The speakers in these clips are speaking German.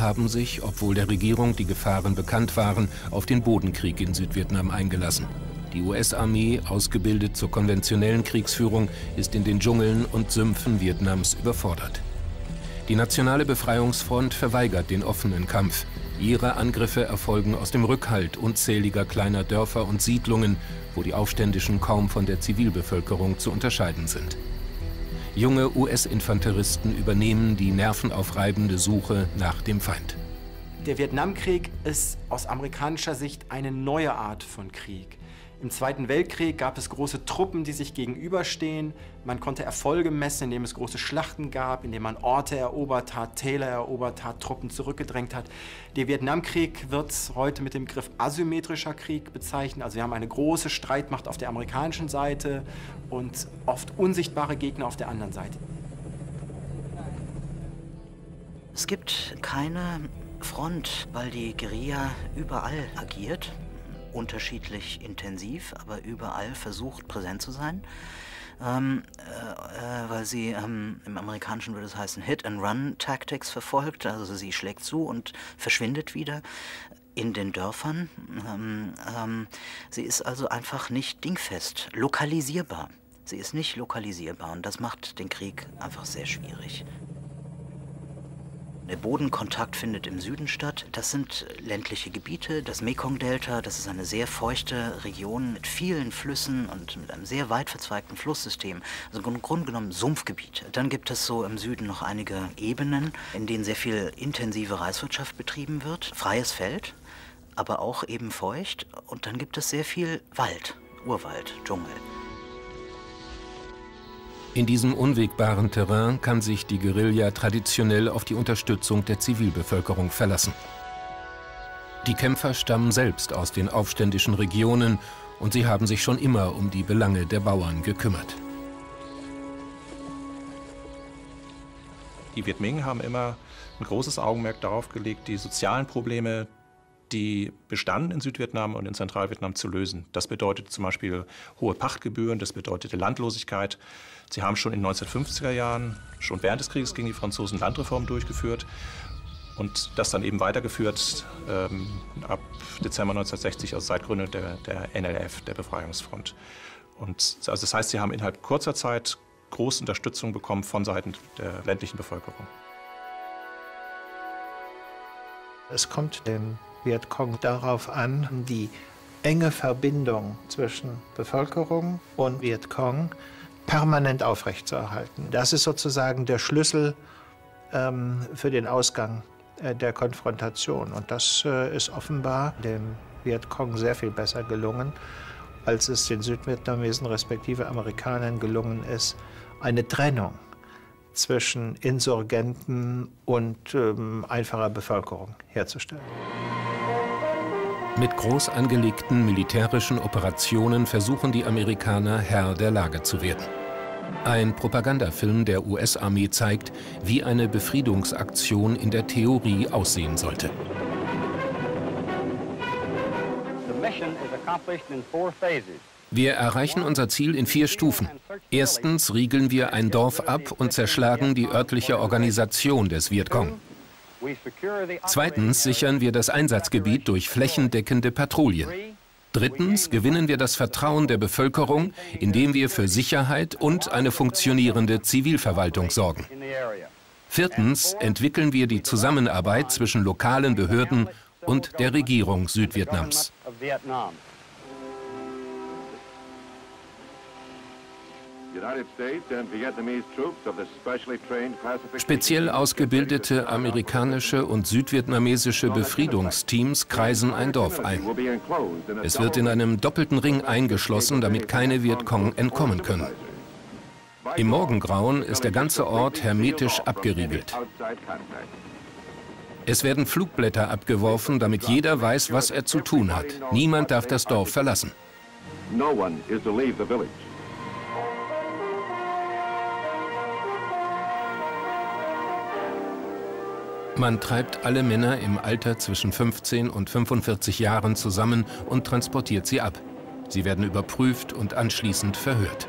haben sich, obwohl der Regierung die Gefahren bekannt waren, auf den Bodenkrieg in Südvietnam eingelassen. Die US-Armee, ausgebildet zur konventionellen Kriegsführung, ist in den Dschungeln und Sümpfen Vietnams überfordert. Die Nationale Befreiungsfront verweigert den offenen Kampf. Ihre Angriffe erfolgen aus dem Rückhalt unzähliger kleiner Dörfer und Siedlungen, wo die Aufständischen kaum von der Zivilbevölkerung zu unterscheiden sind. Junge US-Infanteristen übernehmen die nervenaufreibende Suche nach dem Feind. Der Vietnamkrieg ist aus amerikanischer Sicht eine neue Art von Krieg. Im Zweiten Weltkrieg gab es große Truppen, die sich gegenüberstehen. Man konnte Erfolge messen, indem es große Schlachten gab, indem man Orte erobert hat, Täler erobert hat, Truppen zurückgedrängt hat. Der Vietnamkrieg wird heute mit dem Begriff asymmetrischer Krieg bezeichnet. Also wir haben eine große Streitmacht auf der amerikanischen Seite und oft unsichtbare Gegner auf der anderen Seite. Es gibt keine Front, weil die Guerilla überall agiert unterschiedlich intensiv, aber überall versucht präsent zu sein. Ähm, äh, äh, weil sie ähm, im Amerikanischen würde es heißen Hit-and-Run-Tactics verfolgt, also sie schlägt zu und verschwindet wieder in den Dörfern. Ähm, ähm sie ist also einfach nicht dingfest, lokalisierbar. Sie ist nicht lokalisierbar und das macht den Krieg einfach sehr schwierig. Der Bodenkontakt findet im Süden statt. Das sind ländliche Gebiete. Das Mekong-Delta, das ist eine sehr feuchte Region mit vielen Flüssen und mit einem sehr weit verzweigten Flusssystem. Also im Grunde genommen Sumpfgebiet. Dann gibt es so im Süden noch einige Ebenen, in denen sehr viel intensive Reiswirtschaft betrieben wird. Freies Feld, aber auch eben feucht. Und dann gibt es sehr viel Wald, Urwald, Dschungel. In diesem unwegbaren Terrain kann sich die Guerilla traditionell auf die Unterstützung der Zivilbevölkerung verlassen. Die Kämpfer stammen selbst aus den aufständischen Regionen und sie haben sich schon immer um die Belange der Bauern gekümmert. Die Viet Minh haben immer ein großes Augenmerk darauf gelegt, die sozialen Probleme die bestanden in Südvietnam und in Zentralvietnam zu lösen. Das bedeutet zum Beispiel hohe Pachtgebühren, das bedeutete Landlosigkeit. Sie haben schon in den 1950er Jahren, schon während des Krieges gegen die Franzosen Landreformen durchgeführt und das dann eben weitergeführt ähm, ab Dezember 1960, also seit Gründung der, der NLF, der Befreiungsfront. Und also das heißt, sie haben innerhalb kurzer Zeit große Unterstützung bekommen von Seiten der ländlichen Bevölkerung. Es kommt dem Vietcong darauf an, die enge Verbindung zwischen Bevölkerung und Vietcong permanent aufrechtzuerhalten. Das ist sozusagen der Schlüssel ähm, für den Ausgang äh, der Konfrontation. Und das äh, ist offenbar dem Vietcong sehr viel besser gelungen, als es den Südvietnamesen respektive Amerikanern gelungen ist, eine Trennung zwischen Insurgenten und ähm, einfacher Bevölkerung herzustellen. Mit groß angelegten militärischen Operationen versuchen die Amerikaner Herr der Lage zu werden. Ein Propagandafilm der US-Armee zeigt, wie eine Befriedungsaktion in der Theorie aussehen sollte. Wir erreichen unser Ziel in vier Stufen. Erstens riegeln wir ein Dorf ab und zerschlagen die örtliche Organisation des Vietcong. Zweitens sichern wir das Einsatzgebiet durch flächendeckende Patrouillen. Drittens gewinnen wir das Vertrauen der Bevölkerung, indem wir für Sicherheit und eine funktionierende Zivilverwaltung sorgen. Viertens entwickeln wir die Zusammenarbeit zwischen lokalen Behörden und der Regierung Südvietnams. Speziell ausgebildete amerikanische und südvietnamesische Befriedungsteams kreisen ein Dorf ein. Es wird in einem doppelten Ring eingeschlossen, damit keine Vietcong entkommen können. Im Morgengrauen ist der ganze Ort hermetisch abgeriegelt. Es werden Flugblätter abgeworfen, damit jeder weiß, was er zu tun hat. Niemand darf das Dorf verlassen. No one is to leave the village. Man treibt alle Männer im Alter zwischen 15 und 45 Jahren zusammen und transportiert sie ab. Sie werden überprüft und anschließend verhört.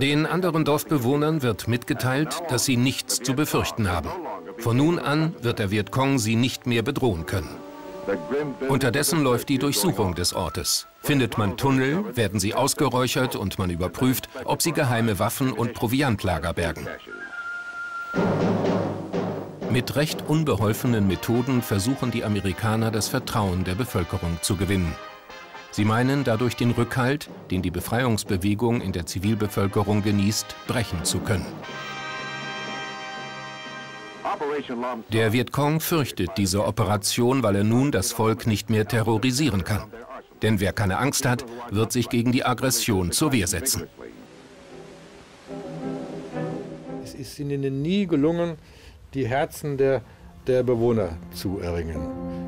Den anderen Dorfbewohnern wird mitgeteilt, dass sie nichts zu befürchten haben. Von nun an wird der Vietcong sie nicht mehr bedrohen können. Unterdessen läuft die Durchsuchung des Ortes. Findet man Tunnel, werden sie ausgeräuchert und man überprüft, ob sie geheime Waffen und Proviantlager bergen. Mit recht unbeholfenen Methoden versuchen die Amerikaner das Vertrauen der Bevölkerung zu gewinnen. Sie meinen dadurch den Rückhalt, den die Befreiungsbewegung in der Zivilbevölkerung genießt, brechen zu können. Der Vietcong fürchtet diese Operation, weil er nun das Volk nicht mehr terrorisieren kann. Denn wer keine Angst hat, wird sich gegen die Aggression zur Wehr setzen. Es ist ihnen nie gelungen, die Herzen der, der Bewohner zu erringen.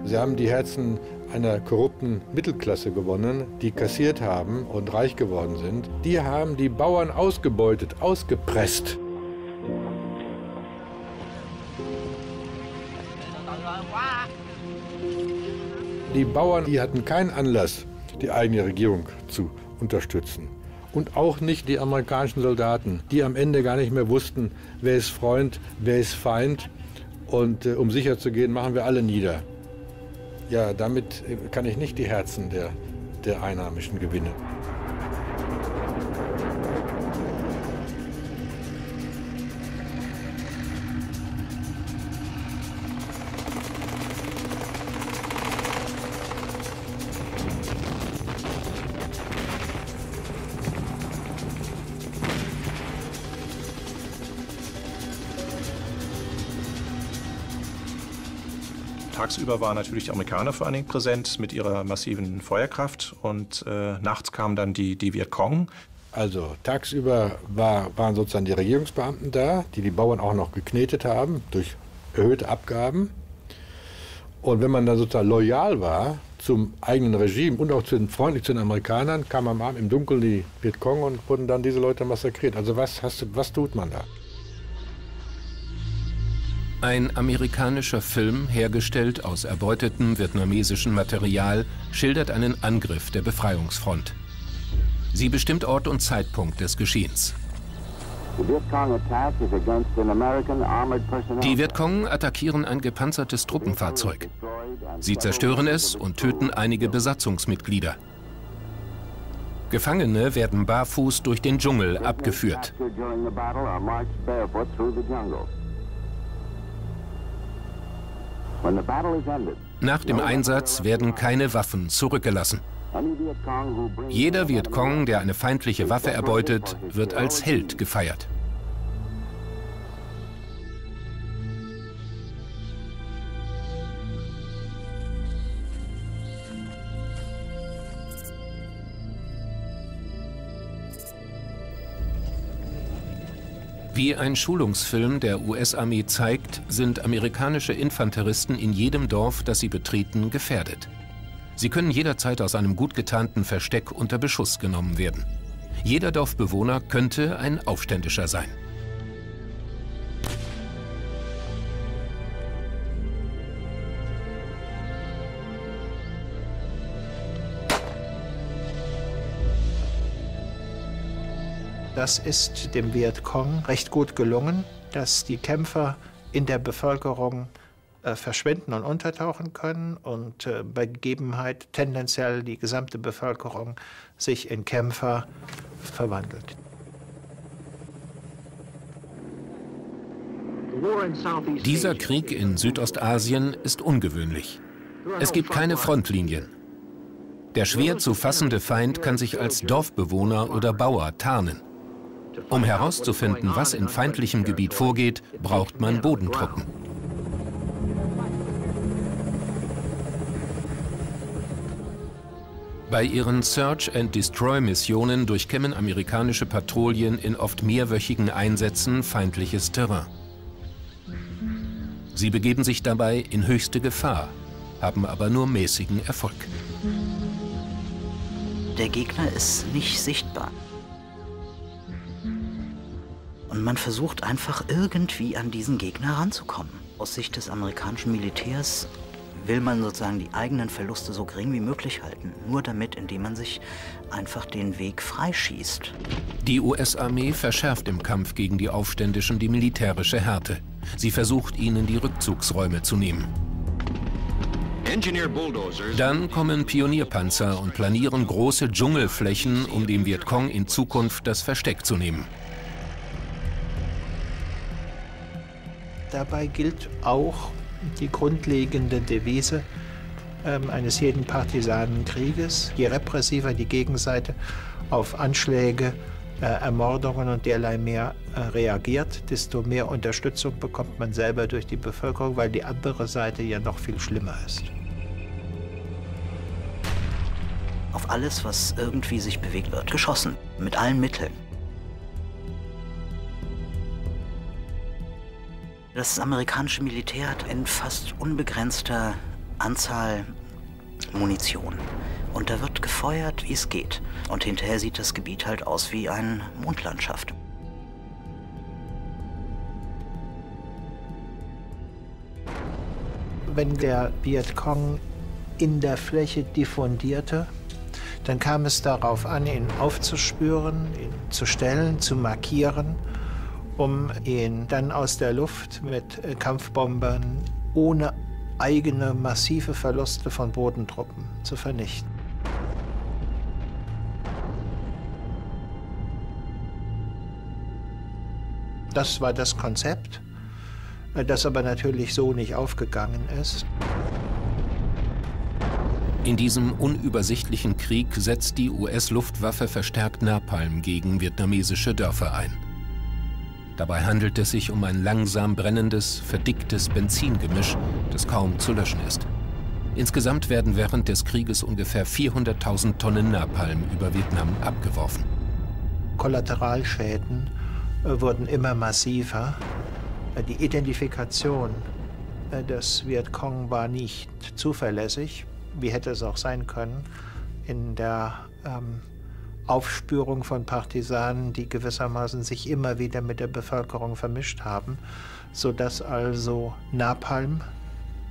Sie haben die Herzen einer korrupten Mittelklasse gewonnen, die kassiert haben und reich geworden sind. Die haben die Bauern ausgebeutet, ausgepresst. Die Bauern die hatten keinen Anlass, die eigene Regierung zu unterstützen. Und auch nicht die amerikanischen Soldaten, die am Ende gar nicht mehr wussten, wer ist Freund, wer ist Feind. Und äh, um sicher zu gehen, machen wir alle nieder. Ja, damit äh, kann ich nicht die Herzen der, der Einheimischen gewinnen. Tagsüber waren natürlich die Amerikaner vor allen Dingen präsent mit ihrer massiven Feuerkraft und äh, nachts kamen dann die, die Vietcong. Also tagsüber war, waren sozusagen die Regierungsbeamten da, die die Bauern auch noch geknetet haben durch erhöhte Abgaben. Und wenn man dann sozusagen loyal war zum eigenen Regime und auch zu den, freundlich zu den Amerikanern, kam am Abend im Dunkeln die Vietcong und wurden dann diese Leute massakriert. Also was, hast was tut man da? Ein amerikanischer Film, hergestellt aus erbeutetem vietnamesischem Material, schildert einen Angriff der Befreiungsfront. Sie bestimmt Ort und Zeitpunkt des Geschehens. Die Vietcong attackieren ein gepanzertes Truppenfahrzeug. Sie zerstören es und töten einige Besatzungsmitglieder. Gefangene werden barfuß durch den Dschungel abgeführt. Nach dem Einsatz werden keine Waffen zurückgelassen. Jeder Vietcong, der eine feindliche Waffe erbeutet, wird als Held gefeiert. Wie ein Schulungsfilm der US-Armee zeigt, sind amerikanische Infanteristen in jedem Dorf, das sie betreten, gefährdet. Sie können jederzeit aus einem gut getarnten Versteck unter Beschuss genommen werden. Jeder Dorfbewohner könnte ein Aufständischer sein. Das ist dem Vietcong recht gut gelungen, dass die Kämpfer in der Bevölkerung äh, verschwinden und untertauchen können und äh, bei Gegebenheit tendenziell die gesamte Bevölkerung sich in Kämpfer verwandelt. Dieser Krieg in Südostasien ist ungewöhnlich. Es gibt keine Frontlinien. Der schwer zu fassende Feind kann sich als Dorfbewohner oder Bauer tarnen. Um herauszufinden, was in feindlichem Gebiet vorgeht, braucht man Bodentruppen. Bei ihren Search-and-Destroy-Missionen durchkämmen amerikanische Patrouillen in oft mehrwöchigen Einsätzen feindliches Terrain. Sie begeben sich dabei in höchste Gefahr, haben aber nur mäßigen Erfolg. Der Gegner ist nicht sichtbar. Und man versucht einfach irgendwie an diesen Gegner ranzukommen. Aus Sicht des amerikanischen Militärs will man sozusagen die eigenen Verluste so gering wie möglich halten. Nur damit, indem man sich einfach den Weg freischießt. Die US-Armee verschärft im Kampf gegen die Aufständischen die militärische Härte. Sie versucht, ihnen die Rückzugsräume zu nehmen. Dann kommen Pionierpanzer und planieren große Dschungelflächen, um dem Vietcong in Zukunft das Versteck zu nehmen. Dabei gilt auch die grundlegende Devise äh, eines jeden Partisanenkrieges. Je repressiver die Gegenseite auf Anschläge, äh, Ermordungen und derlei mehr äh, reagiert, desto mehr Unterstützung bekommt man selber durch die Bevölkerung, weil die andere Seite ja noch viel schlimmer ist. Auf alles, was irgendwie sich bewegt wird, geschossen. Mit allen Mitteln. Das amerikanische Militär hat in fast unbegrenzter Anzahl Munition. Und da wird gefeuert, wie es geht. Und hinterher sieht das Gebiet halt aus wie eine Mondlandschaft. Wenn der Vietcong in der Fläche diffundierte, dann kam es darauf an, ihn aufzuspüren, ihn zu stellen, zu markieren um ihn dann aus der Luft mit äh, Kampfbombern ohne eigene massive Verluste von Bodentruppen zu vernichten. Das war das Konzept, äh, das aber natürlich so nicht aufgegangen ist. In diesem unübersichtlichen Krieg setzt die US-Luftwaffe verstärkt Napalm gegen vietnamesische Dörfer ein. Dabei handelt es sich um ein langsam brennendes, verdicktes Benzingemisch, das kaum zu löschen ist. Insgesamt werden während des Krieges ungefähr 400.000 Tonnen Napalm über Vietnam abgeworfen. Kollateralschäden äh, wurden immer massiver. Äh, die Identifikation äh, des Vietcong war nicht zuverlässig, wie hätte es auch sein können. In der ähm, Aufspürung von Partisanen, die gewissermaßen sich immer wieder mit der Bevölkerung vermischt haben, sodass also Napalm,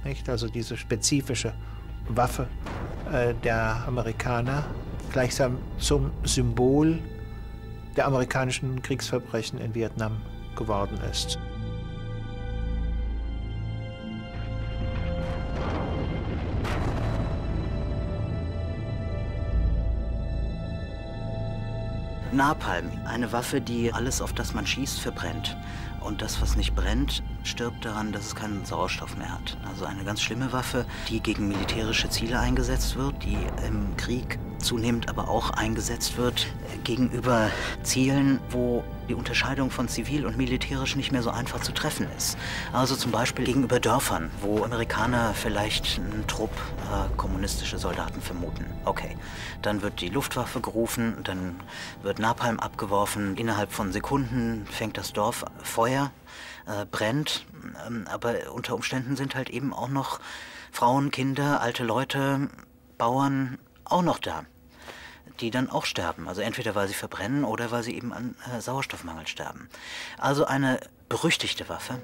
nicht, also diese spezifische Waffe äh, der Amerikaner, gleichsam zum Symbol der amerikanischen Kriegsverbrechen in Vietnam geworden ist. Napalm, eine Waffe, die alles, auf das man schießt, verbrennt. Und das, was nicht brennt, stirbt daran, dass es keinen Sauerstoff mehr hat. Also eine ganz schlimme Waffe, die gegen militärische Ziele eingesetzt wird, die im Krieg zunehmend aber auch eingesetzt wird äh, gegenüber Zielen, wo die Unterscheidung von zivil und militärisch nicht mehr so einfach zu treffen ist. Also zum Beispiel gegenüber Dörfern, wo Amerikaner vielleicht einen Trupp äh, kommunistische Soldaten vermuten. Okay, dann wird die Luftwaffe gerufen, dann wird Napalm abgeworfen. Innerhalb von Sekunden fängt das Dorf Feuer, äh, brennt. Ähm, aber unter Umständen sind halt eben auch noch Frauen, Kinder, alte Leute, Bauern auch noch da die dann auch sterben. Also entweder weil sie verbrennen oder weil sie eben an äh, Sauerstoffmangel sterben. Also eine berüchtigte Waffe.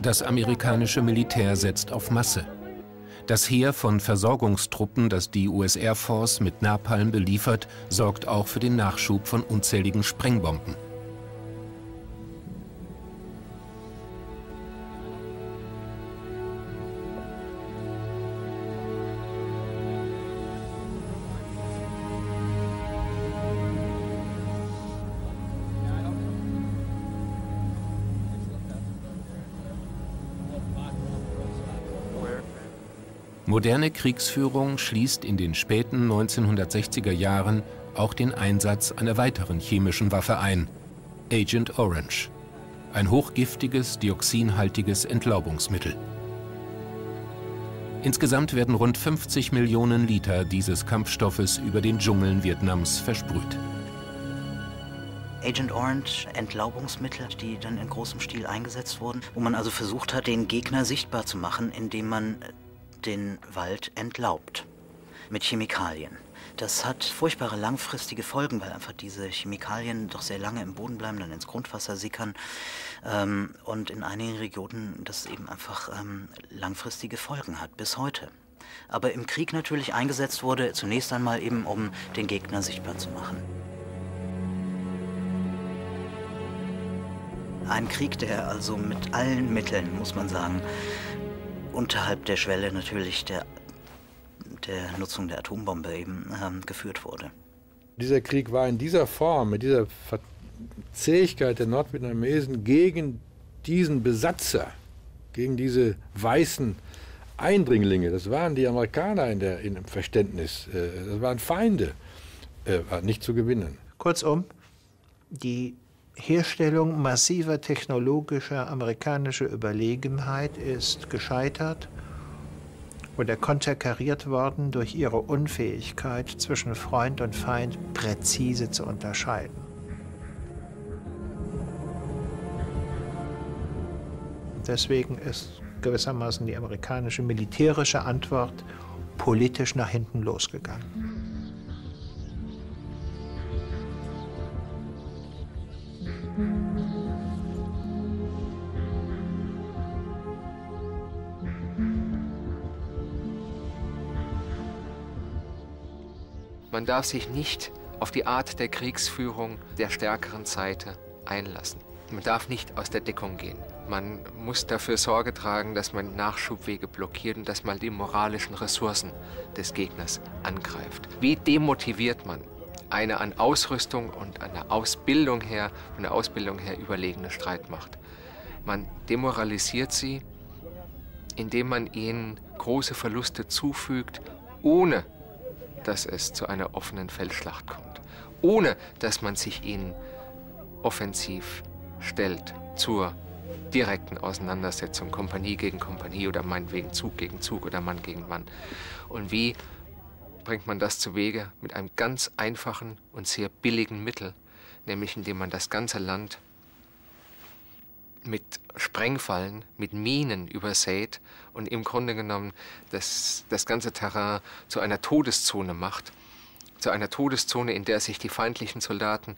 Das amerikanische Militär setzt auf Masse. Das Heer von Versorgungstruppen, das die US Air Force mit Napalm beliefert, sorgt auch für den Nachschub von unzähligen Sprengbomben. Moderne Kriegsführung schließt in den späten 1960er Jahren auch den Einsatz einer weiteren chemischen Waffe ein, Agent Orange, ein hochgiftiges, dioxinhaltiges Entlaubungsmittel. Insgesamt werden rund 50 Millionen Liter dieses Kampfstoffes über den Dschungeln Vietnams versprüht. Agent Orange, Entlaubungsmittel, die dann in großem Stil eingesetzt wurden, wo man also versucht hat, den Gegner sichtbar zu machen, indem man den Wald entlaubt. mit Chemikalien. Das hat furchtbare langfristige Folgen, weil einfach diese Chemikalien doch sehr lange im Boden bleiben, dann ins Grundwasser sickern ähm, und in einigen Regionen das eben einfach ähm, langfristige Folgen hat, bis heute. Aber im Krieg natürlich eingesetzt wurde, zunächst einmal eben, um den Gegner sichtbar zu machen. Ein Krieg, der also mit allen Mitteln, muss man sagen, unterhalb der Schwelle natürlich der der Nutzung der Atombombe eben ähm, geführt wurde. Dieser Krieg war in dieser Form, mit dieser Zähigkeit der Nordvietnamesen gegen diesen Besatzer, gegen diese weißen Eindringlinge, das waren die Amerikaner in, der, in dem Verständnis, äh, das waren Feinde, äh, war nicht zu gewinnen. Kurzum, die Herstellung massiver technologischer amerikanischer Überlegenheit ist gescheitert oder konterkariert worden durch ihre Unfähigkeit, zwischen Freund und Feind präzise zu unterscheiden. Deswegen ist gewissermaßen die amerikanische militärische Antwort politisch nach hinten losgegangen. Man darf sich nicht auf die Art der Kriegsführung der stärkeren Seite einlassen. Man darf nicht aus der Deckung gehen. Man muss dafür Sorge tragen, dass man Nachschubwege blockiert und dass man die moralischen Ressourcen des Gegners angreift. Wie demotiviert man eine an Ausrüstung und an der Ausbildung her, von der Ausbildung her überlegene Streitmacht? Man demoralisiert sie, indem man ihnen große Verluste zufügt, ohne dass es zu einer offenen Feldschlacht kommt, ohne dass man sich ihnen offensiv stellt zur direkten Auseinandersetzung, Kompanie gegen Kompanie oder meinetwegen Zug gegen Zug oder Mann gegen Mann. Und wie bringt man das zu Wege? Mit einem ganz einfachen und sehr billigen Mittel, nämlich indem man das ganze Land mit Sprengfallen, mit Minen übersät und im Grunde genommen das, das ganze Terrain zu einer Todeszone macht. Zu einer Todeszone, in der sich die feindlichen Soldaten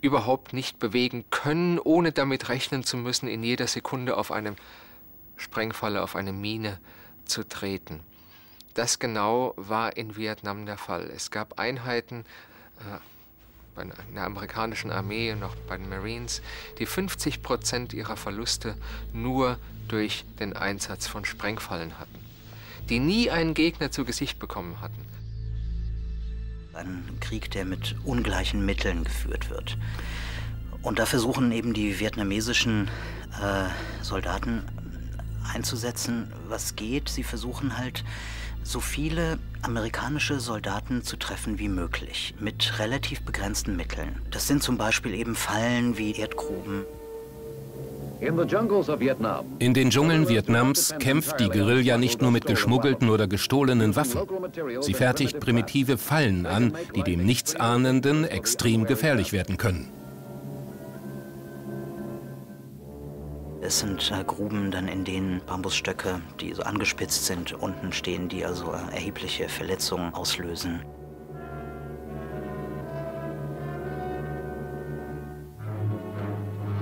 überhaupt nicht bewegen können, ohne damit rechnen zu müssen, in jeder Sekunde auf eine Sprengfalle, auf eine Mine zu treten. Das genau war in Vietnam der Fall. Es gab Einheiten, äh, bei der amerikanischen Armee und auch bei den Marines, die 50 Prozent ihrer Verluste nur durch den Einsatz von Sprengfallen hatten, die nie einen Gegner zu Gesicht bekommen hatten. Ein Krieg, der mit ungleichen Mitteln geführt wird. Und da versuchen eben die vietnamesischen äh, Soldaten einzusetzen, was geht. Sie versuchen halt so viele amerikanische Soldaten zu treffen wie möglich, mit relativ begrenzten Mitteln. Das sind zum Beispiel eben Fallen wie Erdgruben. In den Dschungeln Vietnams kämpft die Guerilla nicht nur mit geschmuggelten oder gestohlenen Waffen. Sie fertigt primitive Fallen an, die dem Nichtsahnenden extrem gefährlich werden können. Es sind äh, Gruben dann, in denen Bambusstöcke, die so angespitzt sind, unten stehen, die also äh, erhebliche Verletzungen auslösen.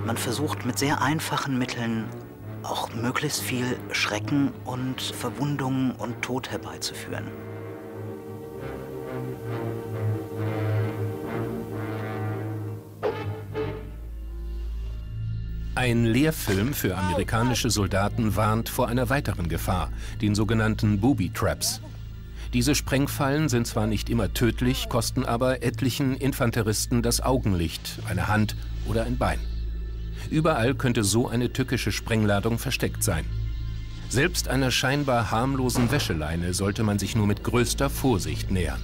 Man versucht mit sehr einfachen Mitteln auch möglichst viel Schrecken und Verwundungen und Tod herbeizuführen. Ein Lehrfilm für amerikanische Soldaten warnt vor einer weiteren Gefahr, den sogenannten Booby Traps. Diese Sprengfallen sind zwar nicht immer tödlich, kosten aber etlichen Infanteristen das Augenlicht, eine Hand oder ein Bein. Überall könnte so eine tückische Sprengladung versteckt sein. Selbst einer scheinbar harmlosen Wäscheleine sollte man sich nur mit größter Vorsicht nähern.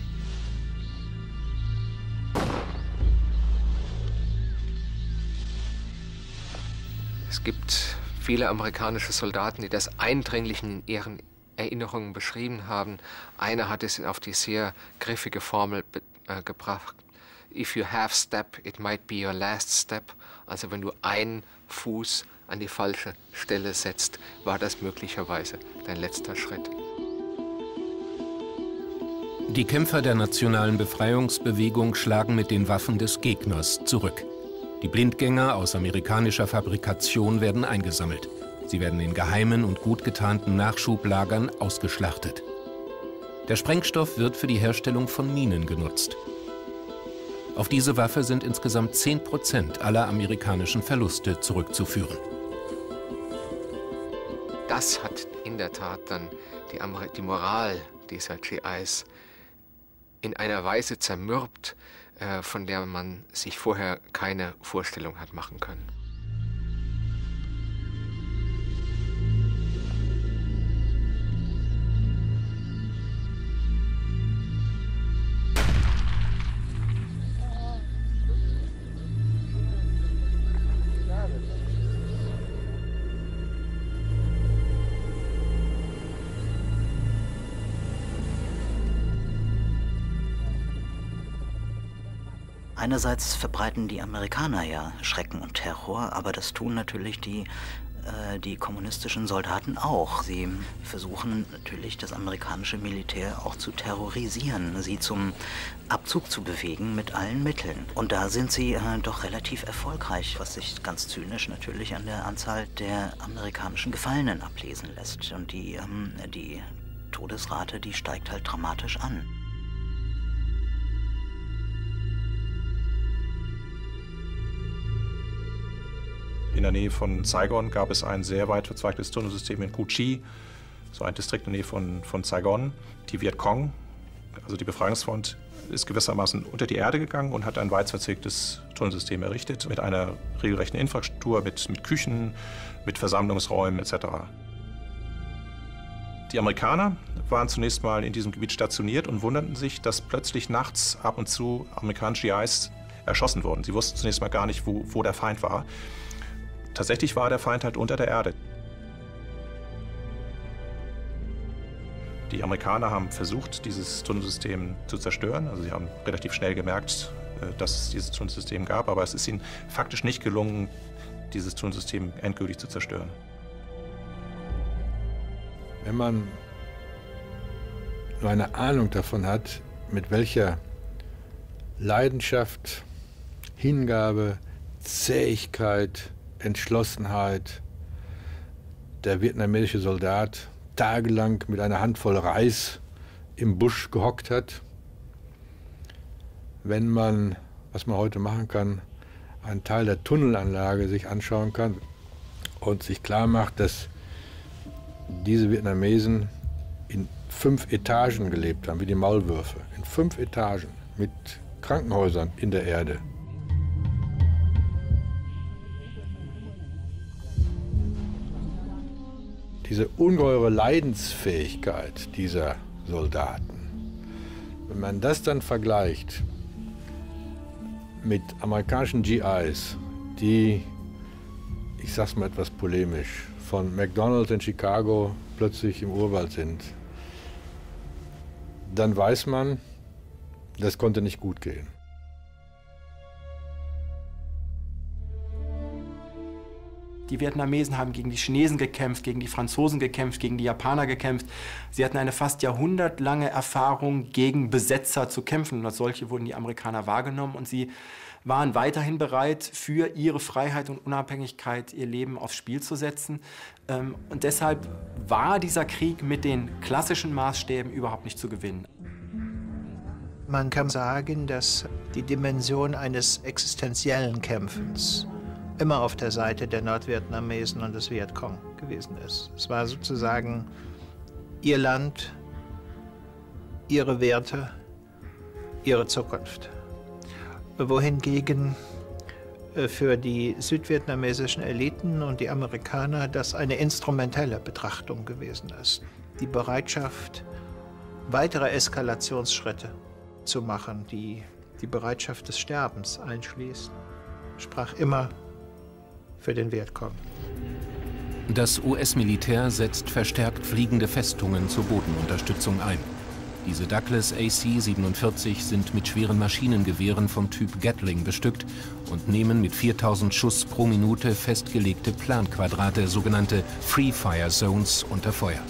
Es gibt viele amerikanische Soldaten, die das eindringlich in ihren Erinnerungen beschrieben haben. Einer hat es auf die sehr griffige Formel äh, gebracht. If you half step, it might be your last step. Also wenn du einen Fuß an die falsche Stelle setzt, war das möglicherweise dein letzter Schritt. Die Kämpfer der nationalen Befreiungsbewegung schlagen mit den Waffen des Gegners zurück. Die Blindgänger aus amerikanischer Fabrikation werden eingesammelt. Sie werden in geheimen und gut getarnten Nachschublagern ausgeschlachtet. Der Sprengstoff wird für die Herstellung von Minen genutzt. Auf diese Waffe sind insgesamt 10 Prozent aller amerikanischen Verluste zurückzuführen. Das hat in der Tat dann die, Moral dieser GIs in einer Weise zermürbt, von der man sich vorher keine Vorstellung hat machen können. Einerseits verbreiten die Amerikaner ja Schrecken und Terror, aber das tun natürlich die, äh, die kommunistischen Soldaten auch. Sie versuchen natürlich das amerikanische Militär auch zu terrorisieren, sie zum Abzug zu bewegen mit allen Mitteln. Und da sind sie äh, doch relativ erfolgreich, was sich ganz zynisch natürlich an der Anzahl der amerikanischen Gefallenen ablesen lässt. Und die, ähm, die Todesrate, die steigt halt dramatisch an. In der Nähe von Saigon gab es ein sehr weit verzweigtes Tunnelsystem in Kuchi, so ein Distrikt in der Nähe von, von Saigon. Die Vietcong, also die Befreiungsfront, ist gewissermaßen unter die Erde gegangen und hat ein weit verzweigtes Tunnelsystem errichtet mit einer regelrechten Infrastruktur, mit, mit Küchen, mit Versammlungsräumen etc. Die Amerikaner waren zunächst mal in diesem Gebiet stationiert und wunderten sich, dass plötzlich nachts ab und zu amerikanische GIs erschossen wurden. Sie wussten zunächst mal gar nicht, wo, wo der Feind war. Tatsächlich war der Feind halt unter der Erde. Die Amerikaner haben versucht, dieses Tunnelsystem zu zerstören. Also sie haben relativ schnell gemerkt, äh, dass es dieses Tunnelsystem gab, aber es ist ihnen faktisch nicht gelungen, dieses Tunnelsystem endgültig zu zerstören. Wenn man nur eine Ahnung davon hat, mit welcher Leidenschaft, Hingabe, Zähigkeit, Entschlossenheit der vietnamesische Soldat tagelang mit einer Handvoll Reis im Busch gehockt hat. Wenn man, was man heute machen kann, einen Teil der Tunnelanlage sich anschauen kann und sich klar macht, dass diese Vietnamesen in fünf Etagen gelebt haben, wie die Maulwürfe. In fünf Etagen mit Krankenhäusern in der Erde. Diese ungeheure Leidensfähigkeit dieser Soldaten, wenn man das dann vergleicht mit amerikanischen GIs, die, ich sag's mal etwas polemisch, von McDonald's in Chicago plötzlich im Urwald sind, dann weiß man, das konnte nicht gut gehen. Die Vietnamesen haben gegen die Chinesen gekämpft, gegen die Franzosen gekämpft, gegen die Japaner gekämpft. Sie hatten eine fast jahrhundertlange Erfahrung, gegen Besetzer zu kämpfen. Und als solche wurden die Amerikaner wahrgenommen und sie waren weiterhin bereit, für ihre Freiheit und Unabhängigkeit ihr Leben aufs Spiel zu setzen. Ähm, und deshalb war dieser Krieg mit den klassischen Maßstäben überhaupt nicht zu gewinnen. Man kann sagen, dass die Dimension eines existenziellen Kämpfens immer auf der Seite der Nordvietnamesen und des Vietcong gewesen ist. Es war sozusagen ihr Land, ihre Werte, ihre Zukunft. Wohingegen äh, für die südvietnamesischen Eliten und die Amerikaner das eine instrumentelle Betrachtung gewesen ist. Die Bereitschaft, weitere Eskalationsschritte zu machen, die die Bereitschaft des Sterbens einschließt, sprach immer für den Vietcong. Das US-Militär setzt verstärkt fliegende Festungen zur Bodenunterstützung ein. Diese Douglas AC-47 sind mit schweren Maschinengewehren vom Typ Gatling bestückt und nehmen mit 4000 Schuss pro Minute festgelegte Planquadrate, sogenannte Free Fire Zones, unter Feuer.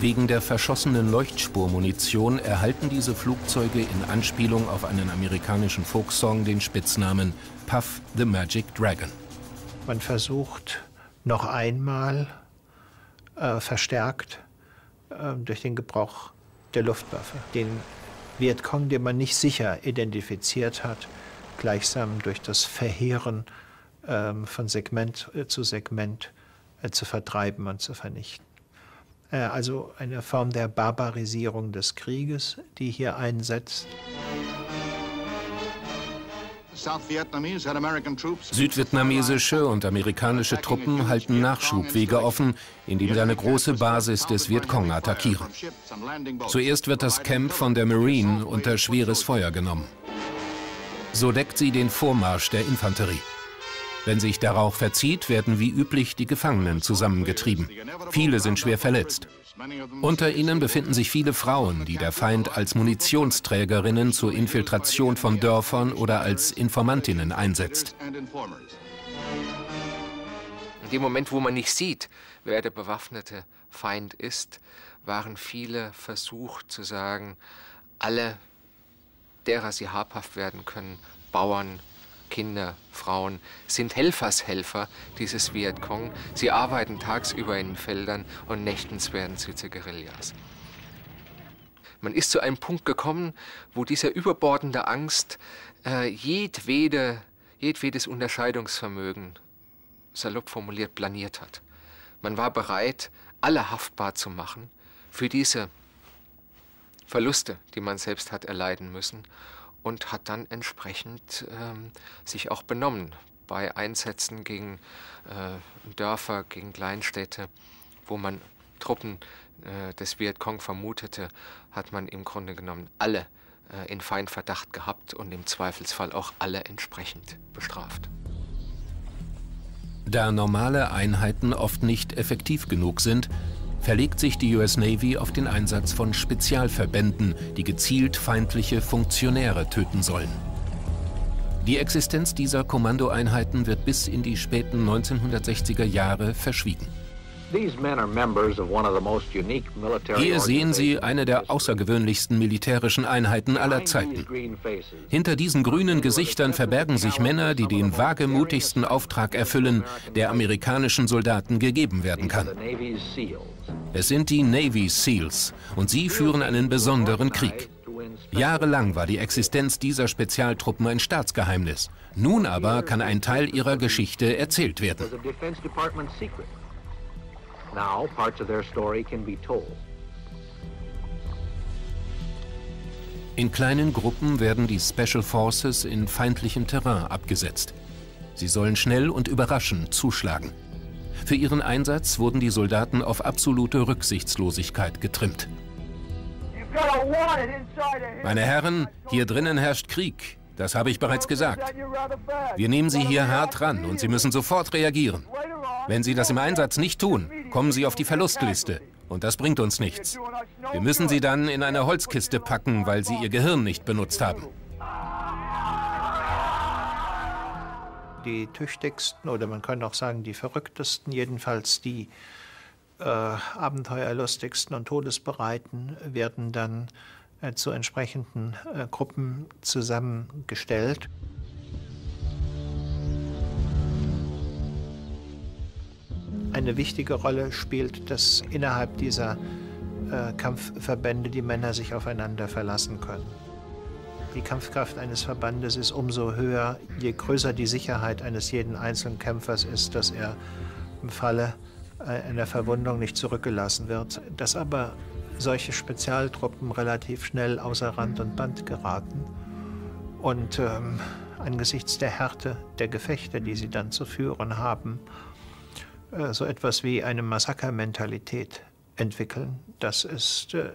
Wegen der verschossenen Leuchtspurmunition erhalten diese Flugzeuge in Anspielung auf einen amerikanischen Folksong den Spitznamen Puff the Magic Dragon. Man versucht noch einmal äh, verstärkt äh, durch den Gebrauch der Luftwaffe, den Vietcong, den man nicht sicher identifiziert hat, gleichsam durch das Verheeren äh, von Segment äh, zu Segment äh, zu vertreiben und zu vernichten. Äh, also eine Form der Barbarisierung des Krieges, die hier einsetzt. Südvietnamesische und amerikanische Truppen halten Nachschubwege offen, indem sie eine große Basis des Vietcong attackieren. Zuerst wird das Camp von der Marine unter schweres Feuer genommen. So deckt sie den Vormarsch der Infanterie. Wenn sich der Rauch verzieht, werden wie üblich die Gefangenen zusammengetrieben. Viele sind schwer verletzt. Unter ihnen befinden sich viele Frauen, die der Feind als Munitionsträgerinnen zur Infiltration von Dörfern oder als Informantinnen einsetzt. In dem Moment, wo man nicht sieht, wer der bewaffnete Feind ist, waren viele versucht zu sagen, alle, derer sie habhaft werden können, Bauern, Kinder, Frauen sind Helfershelfer dieses Vietcong. Sie arbeiten tagsüber in den Feldern und nächtens werden sie zu Guerillas. Man ist zu einem Punkt gekommen, wo diese überbordende Angst äh, jedwede, jedwedes Unterscheidungsvermögen, salopp formuliert, planiert hat. Man war bereit, alle haftbar zu machen für diese Verluste, die man selbst hat erleiden müssen und hat dann entsprechend ähm, sich auch benommen bei Einsätzen gegen äh, Dörfer, gegen Kleinstädte, wo man Truppen äh, des Vietcong vermutete, hat man im Grunde genommen alle äh, in Feindverdacht gehabt und im Zweifelsfall auch alle entsprechend bestraft. Da normale Einheiten oft nicht effektiv genug sind, verlegt sich die US Navy auf den Einsatz von Spezialverbänden, die gezielt feindliche Funktionäre töten sollen. Die Existenz dieser Kommandoeinheiten wird bis in die späten 1960er Jahre verschwiegen. Hier sehen Sie eine der außergewöhnlichsten militärischen Einheiten aller Zeiten. Hinter diesen grünen Gesichtern verbergen sich Männer, die den wagemutigsten Auftrag erfüllen, der amerikanischen Soldaten gegeben werden kann. Es sind die Navy SEALs und sie führen einen besonderen Krieg. Jahrelang war die Existenz dieser Spezialtruppen ein Staatsgeheimnis. Nun aber kann ein Teil ihrer Geschichte erzählt werden. Now parts of their story can be told. In kleinen Gruppen werden die Special Forces in feindlichem Terrain abgesetzt. Sie sollen schnell und überraschend zuschlagen. Für ihren Einsatz wurden die Soldaten auf absolute Rücksichtslosigkeit getrimmt. Meine Herren, hier drinnen herrscht Krieg. Das habe ich bereits gesagt. Wir nehmen Sie hier hart ran und Sie müssen sofort reagieren. Wenn Sie das im Einsatz nicht tun, kommen Sie auf die Verlustliste. Und das bringt uns nichts. Wir müssen Sie dann in eine Holzkiste packen, weil Sie Ihr Gehirn nicht benutzt haben. Die tüchtigsten oder man könnte auch sagen die verrücktesten, jedenfalls die äh, abenteuerlustigsten und todesbereiten, werden dann zu entsprechenden äh, Gruppen zusammengestellt. Eine wichtige Rolle spielt, dass innerhalb dieser äh, Kampfverbände die Männer sich aufeinander verlassen können. Die Kampfkraft eines Verbandes ist umso höher, je größer die Sicherheit eines jeden einzelnen Kämpfers ist, dass er im Falle äh, einer Verwundung nicht zurückgelassen wird. Dass aber solche Spezialtruppen relativ schnell außer Rand und Band geraten und ähm, angesichts der Härte der Gefechte, die sie dann zu führen haben, äh, so etwas wie eine Massakermentalität entwickeln. Das ist äh,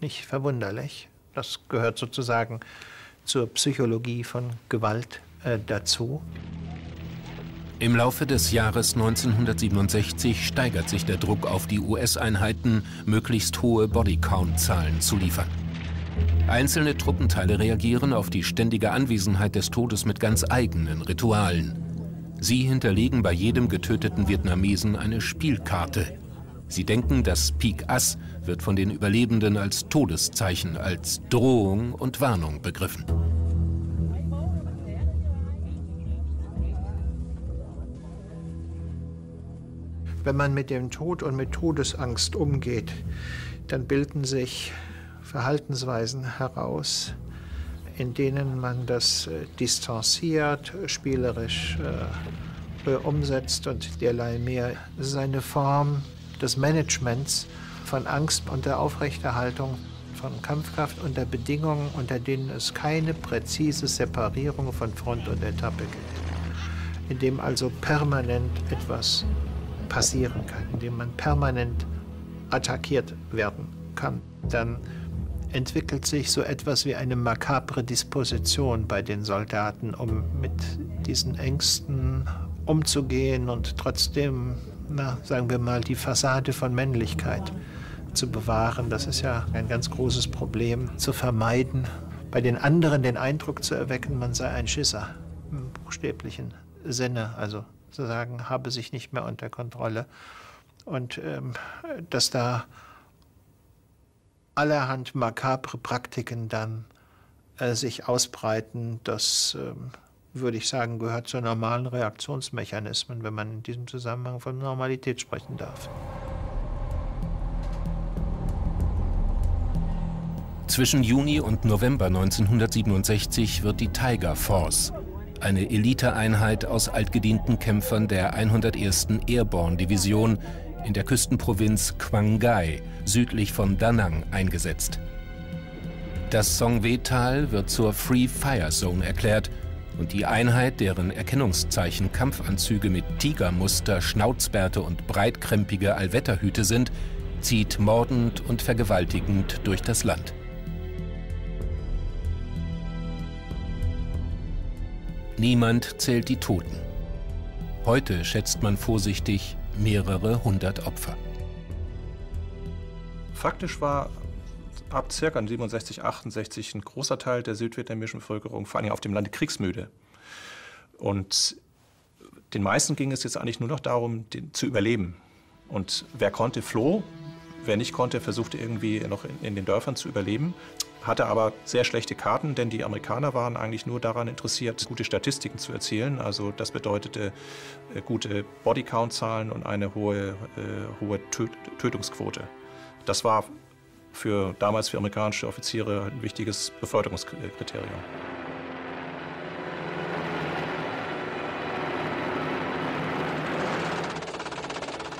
nicht verwunderlich. Das gehört sozusagen zur Psychologie von Gewalt äh, dazu. Im Laufe des Jahres 1967 steigert sich der Druck auf die US-Einheiten, möglichst hohe Bodycount-Zahlen zu liefern. Einzelne Truppenteile reagieren auf die ständige Anwesenheit des Todes mit ganz eigenen Ritualen. Sie hinterlegen bei jedem getöteten Vietnamesen eine Spielkarte. Sie denken, das Pik Ass wird von den Überlebenden als Todeszeichen, als Drohung und Warnung begriffen. Wenn man mit dem Tod und mit Todesangst umgeht, dann bilden sich Verhaltensweisen heraus, in denen man das äh, distanziert, spielerisch äh, umsetzt und derlei mehr. Das ist eine Form des Managements von Angst und der Aufrechterhaltung von Kampfkraft unter Bedingungen, unter denen es keine präzise Separierung von Front und Etappe gibt, in dem also permanent etwas passieren kann, indem man permanent attackiert werden kann, dann entwickelt sich so etwas wie eine makabre Disposition bei den Soldaten, um mit diesen Ängsten umzugehen und trotzdem, na, sagen wir mal, die Fassade von Männlichkeit zu bewahren. Das ist ja ein ganz großes Problem, zu vermeiden, bei den anderen den Eindruck zu erwecken, man sei ein Schisser im buchstäblichen Sinne, also sozusagen habe sich nicht mehr unter Kontrolle. Und ähm, dass da allerhand makabre Praktiken dann äh, sich ausbreiten, das ähm, würde ich sagen, gehört zu normalen Reaktionsmechanismen, wenn man in diesem Zusammenhang von Normalität sprechen darf. Zwischen Juni und November 1967 wird die Tiger Force, eine Eliteeinheit aus altgedienten Kämpfern der 101. Airborne Division in der Küstenprovinz Quangai südlich von Da Nang eingesetzt. Das Songwe-Tal wird zur Free Fire Zone erklärt und die Einheit, deren Erkennungszeichen Kampfanzüge mit Tigermuster, Schnauzbärte und breitkrempige Allwetterhüte sind, zieht mordend und vergewaltigend durch das Land. Niemand zählt die Toten. Heute schätzt man vorsichtig mehrere hundert Opfer. Faktisch war ab ca. 67, 68 ein großer Teil der südvietnamesischen Bevölkerung, vor allem auf dem Lande, kriegsmüde. Und den meisten ging es jetzt eigentlich nur noch darum, den, zu überleben. Und wer konnte, floh. Wer nicht konnte, versuchte irgendwie noch in, in den Dörfern zu überleben hatte aber sehr schlechte Karten, denn die Amerikaner waren eigentlich nur daran interessiert, gute Statistiken zu erzielen. Also das bedeutete äh, gute Bodycount-Zahlen und eine hohe, äh, hohe Tötungsquote. Das war für damals für amerikanische Offiziere ein wichtiges Beförderungskriterium.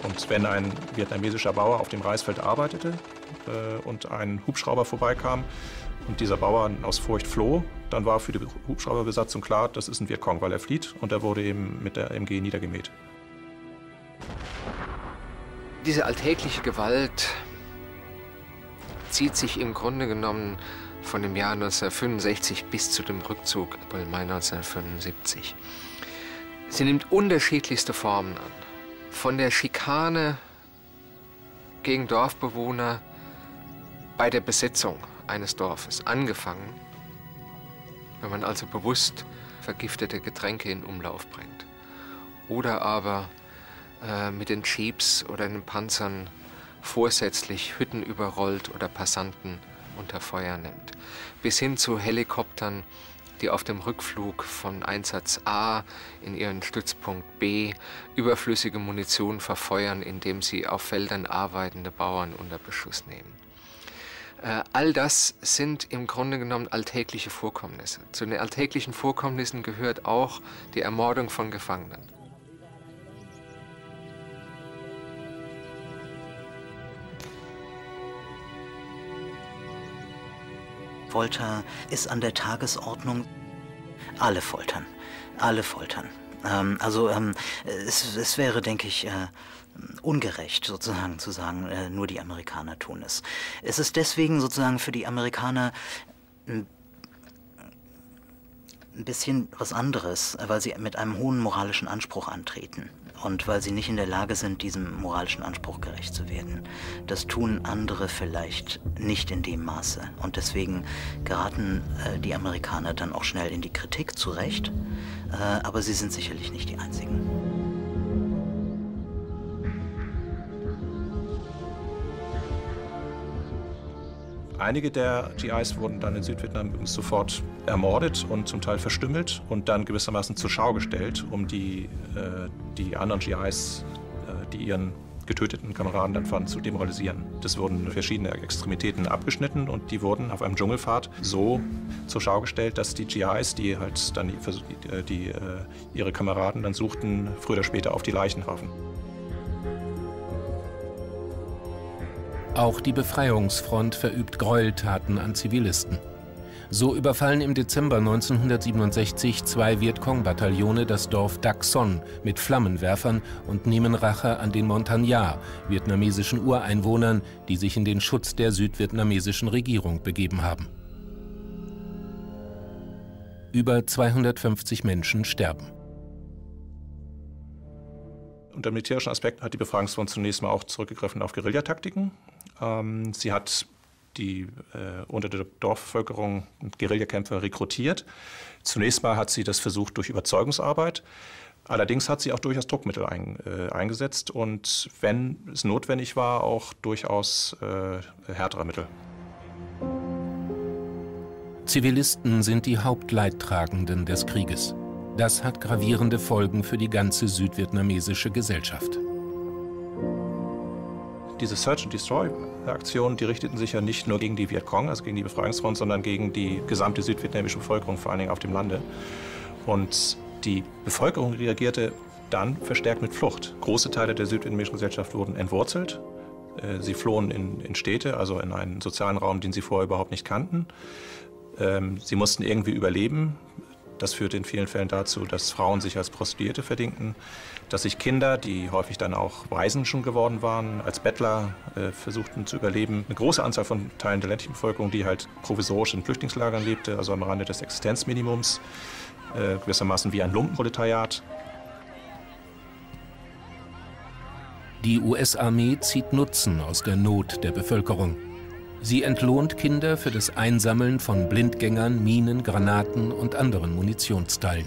Und wenn ein vietnamesischer Bauer auf dem Reisfeld arbeitete, und ein Hubschrauber vorbeikam und dieser Bauer aus Furcht floh, dann war für die Hubschrauberbesatzung klar, das ist ein Vietcong, weil er flieht und er wurde eben mit der MG niedergemäht. Diese alltägliche Gewalt zieht sich im Grunde genommen von dem Jahr 1965 bis zu dem Rückzug im Mai 1975. Sie nimmt unterschiedlichste Formen an. Von der Schikane gegen Dorfbewohner bei der Besetzung eines Dorfes angefangen, wenn man also bewusst vergiftete Getränke in Umlauf bringt. Oder aber äh, mit den Jeeps oder den Panzern vorsätzlich Hütten überrollt oder Passanten unter Feuer nimmt. Bis hin zu Helikoptern, die auf dem Rückflug von Einsatz A in ihren Stützpunkt B überflüssige Munition verfeuern, indem sie auf Feldern arbeitende Bauern unter Beschuss nehmen. Äh, all das sind im Grunde genommen alltägliche Vorkommnisse. Zu den alltäglichen Vorkommnissen gehört auch die Ermordung von Gefangenen. Folter ist an der Tagesordnung. Alle foltern. Alle foltern. Ähm, also ähm, es, es, wäre, denke ich, äh, ungerecht sozusagen zu sagen, äh, nur die Amerikaner tun es. Es ist deswegen sozusagen für die Amerikaner ein bisschen was anderes, weil sie mit einem hohen moralischen Anspruch antreten und weil sie nicht in der Lage sind, diesem moralischen Anspruch gerecht zu werden. Das tun andere vielleicht nicht in dem Maße und deswegen geraten äh, die Amerikaner dann auch schnell in die Kritik, zu Recht, äh, aber sie sind sicherlich nicht die Einzigen. Einige der GIs wurden dann in Südvietnam sofort ermordet und zum Teil verstümmelt und dann gewissermaßen zur Schau gestellt, um die, äh, die anderen GIs, äh, die ihren getöteten Kameraden dann fanden, zu demoralisieren. Das wurden verschiedene Extremitäten abgeschnitten und die wurden auf einem Dschungelpfad so zur Schau gestellt, dass die GIs, die halt dann die, die, äh, ihre Kameraden dann suchten, früher oder später auf die Leichen rafen. Auch die Befreiungsfront verübt Gräueltaten an Zivilisten. So überfallen im Dezember 1967 zwei Vietcong-Bataillone das Dorf Dak Son mit Flammenwerfern und nehmen Rache an den Montagnard, vietnamesischen Ureinwohnern, die sich in den Schutz der südvietnamesischen Regierung begeben haben. Über 250 Menschen sterben. Unter militärischen Aspekten hat die Befreiungsfront zunächst mal auch zurückgegriffen auf Guerillataktiken. Ähm, sie hat die äh, unter der Dorfbevölkerung Guerillakämpfer rekrutiert. Zunächst mal hat sie das versucht durch Überzeugungsarbeit. Allerdings hat sie auch durchaus Druckmittel ein, äh, eingesetzt und wenn es notwendig war, auch durchaus äh, härtere Mittel. Zivilisten sind die Hauptleidtragenden des Krieges. Das hat gravierende Folgen für die ganze südvietnamesische Gesellschaft. Diese Search and Destroy Aktionen, die richteten sich ja nicht nur gegen die Vietcong, also gegen die Befreiungsfront, sondern gegen die gesamte südvietnamesische Bevölkerung, vor allen Dingen auf dem Lande. Und die Bevölkerung reagierte dann verstärkt mit Flucht. Große Teile der südvietnamesischen Gesellschaft wurden entwurzelt. Äh, sie flohen in, in, Städte, also in einen sozialen Raum, den sie vorher überhaupt nicht kannten. Ähm, sie mussten irgendwie überleben. Das führte in vielen Fällen dazu, dass Frauen sich als Prostituierte verdingten, dass sich Kinder, die häufig dann auch Waisen schon geworden waren, als Bettler äh, versuchten zu überleben. Eine große Anzahl von Teilen der ländlichen Bevölkerung, die halt provisorisch in Flüchtlingslagern lebte, also am Rande des Existenzminimums, äh, gewissermaßen wie ein Lumpenproletariat. Die US-Armee zieht Nutzen aus der Not der Bevölkerung. Sie entlohnt Kinder für das Einsammeln von Blindgängern, Minen, Granaten und anderen Munitionsteilen.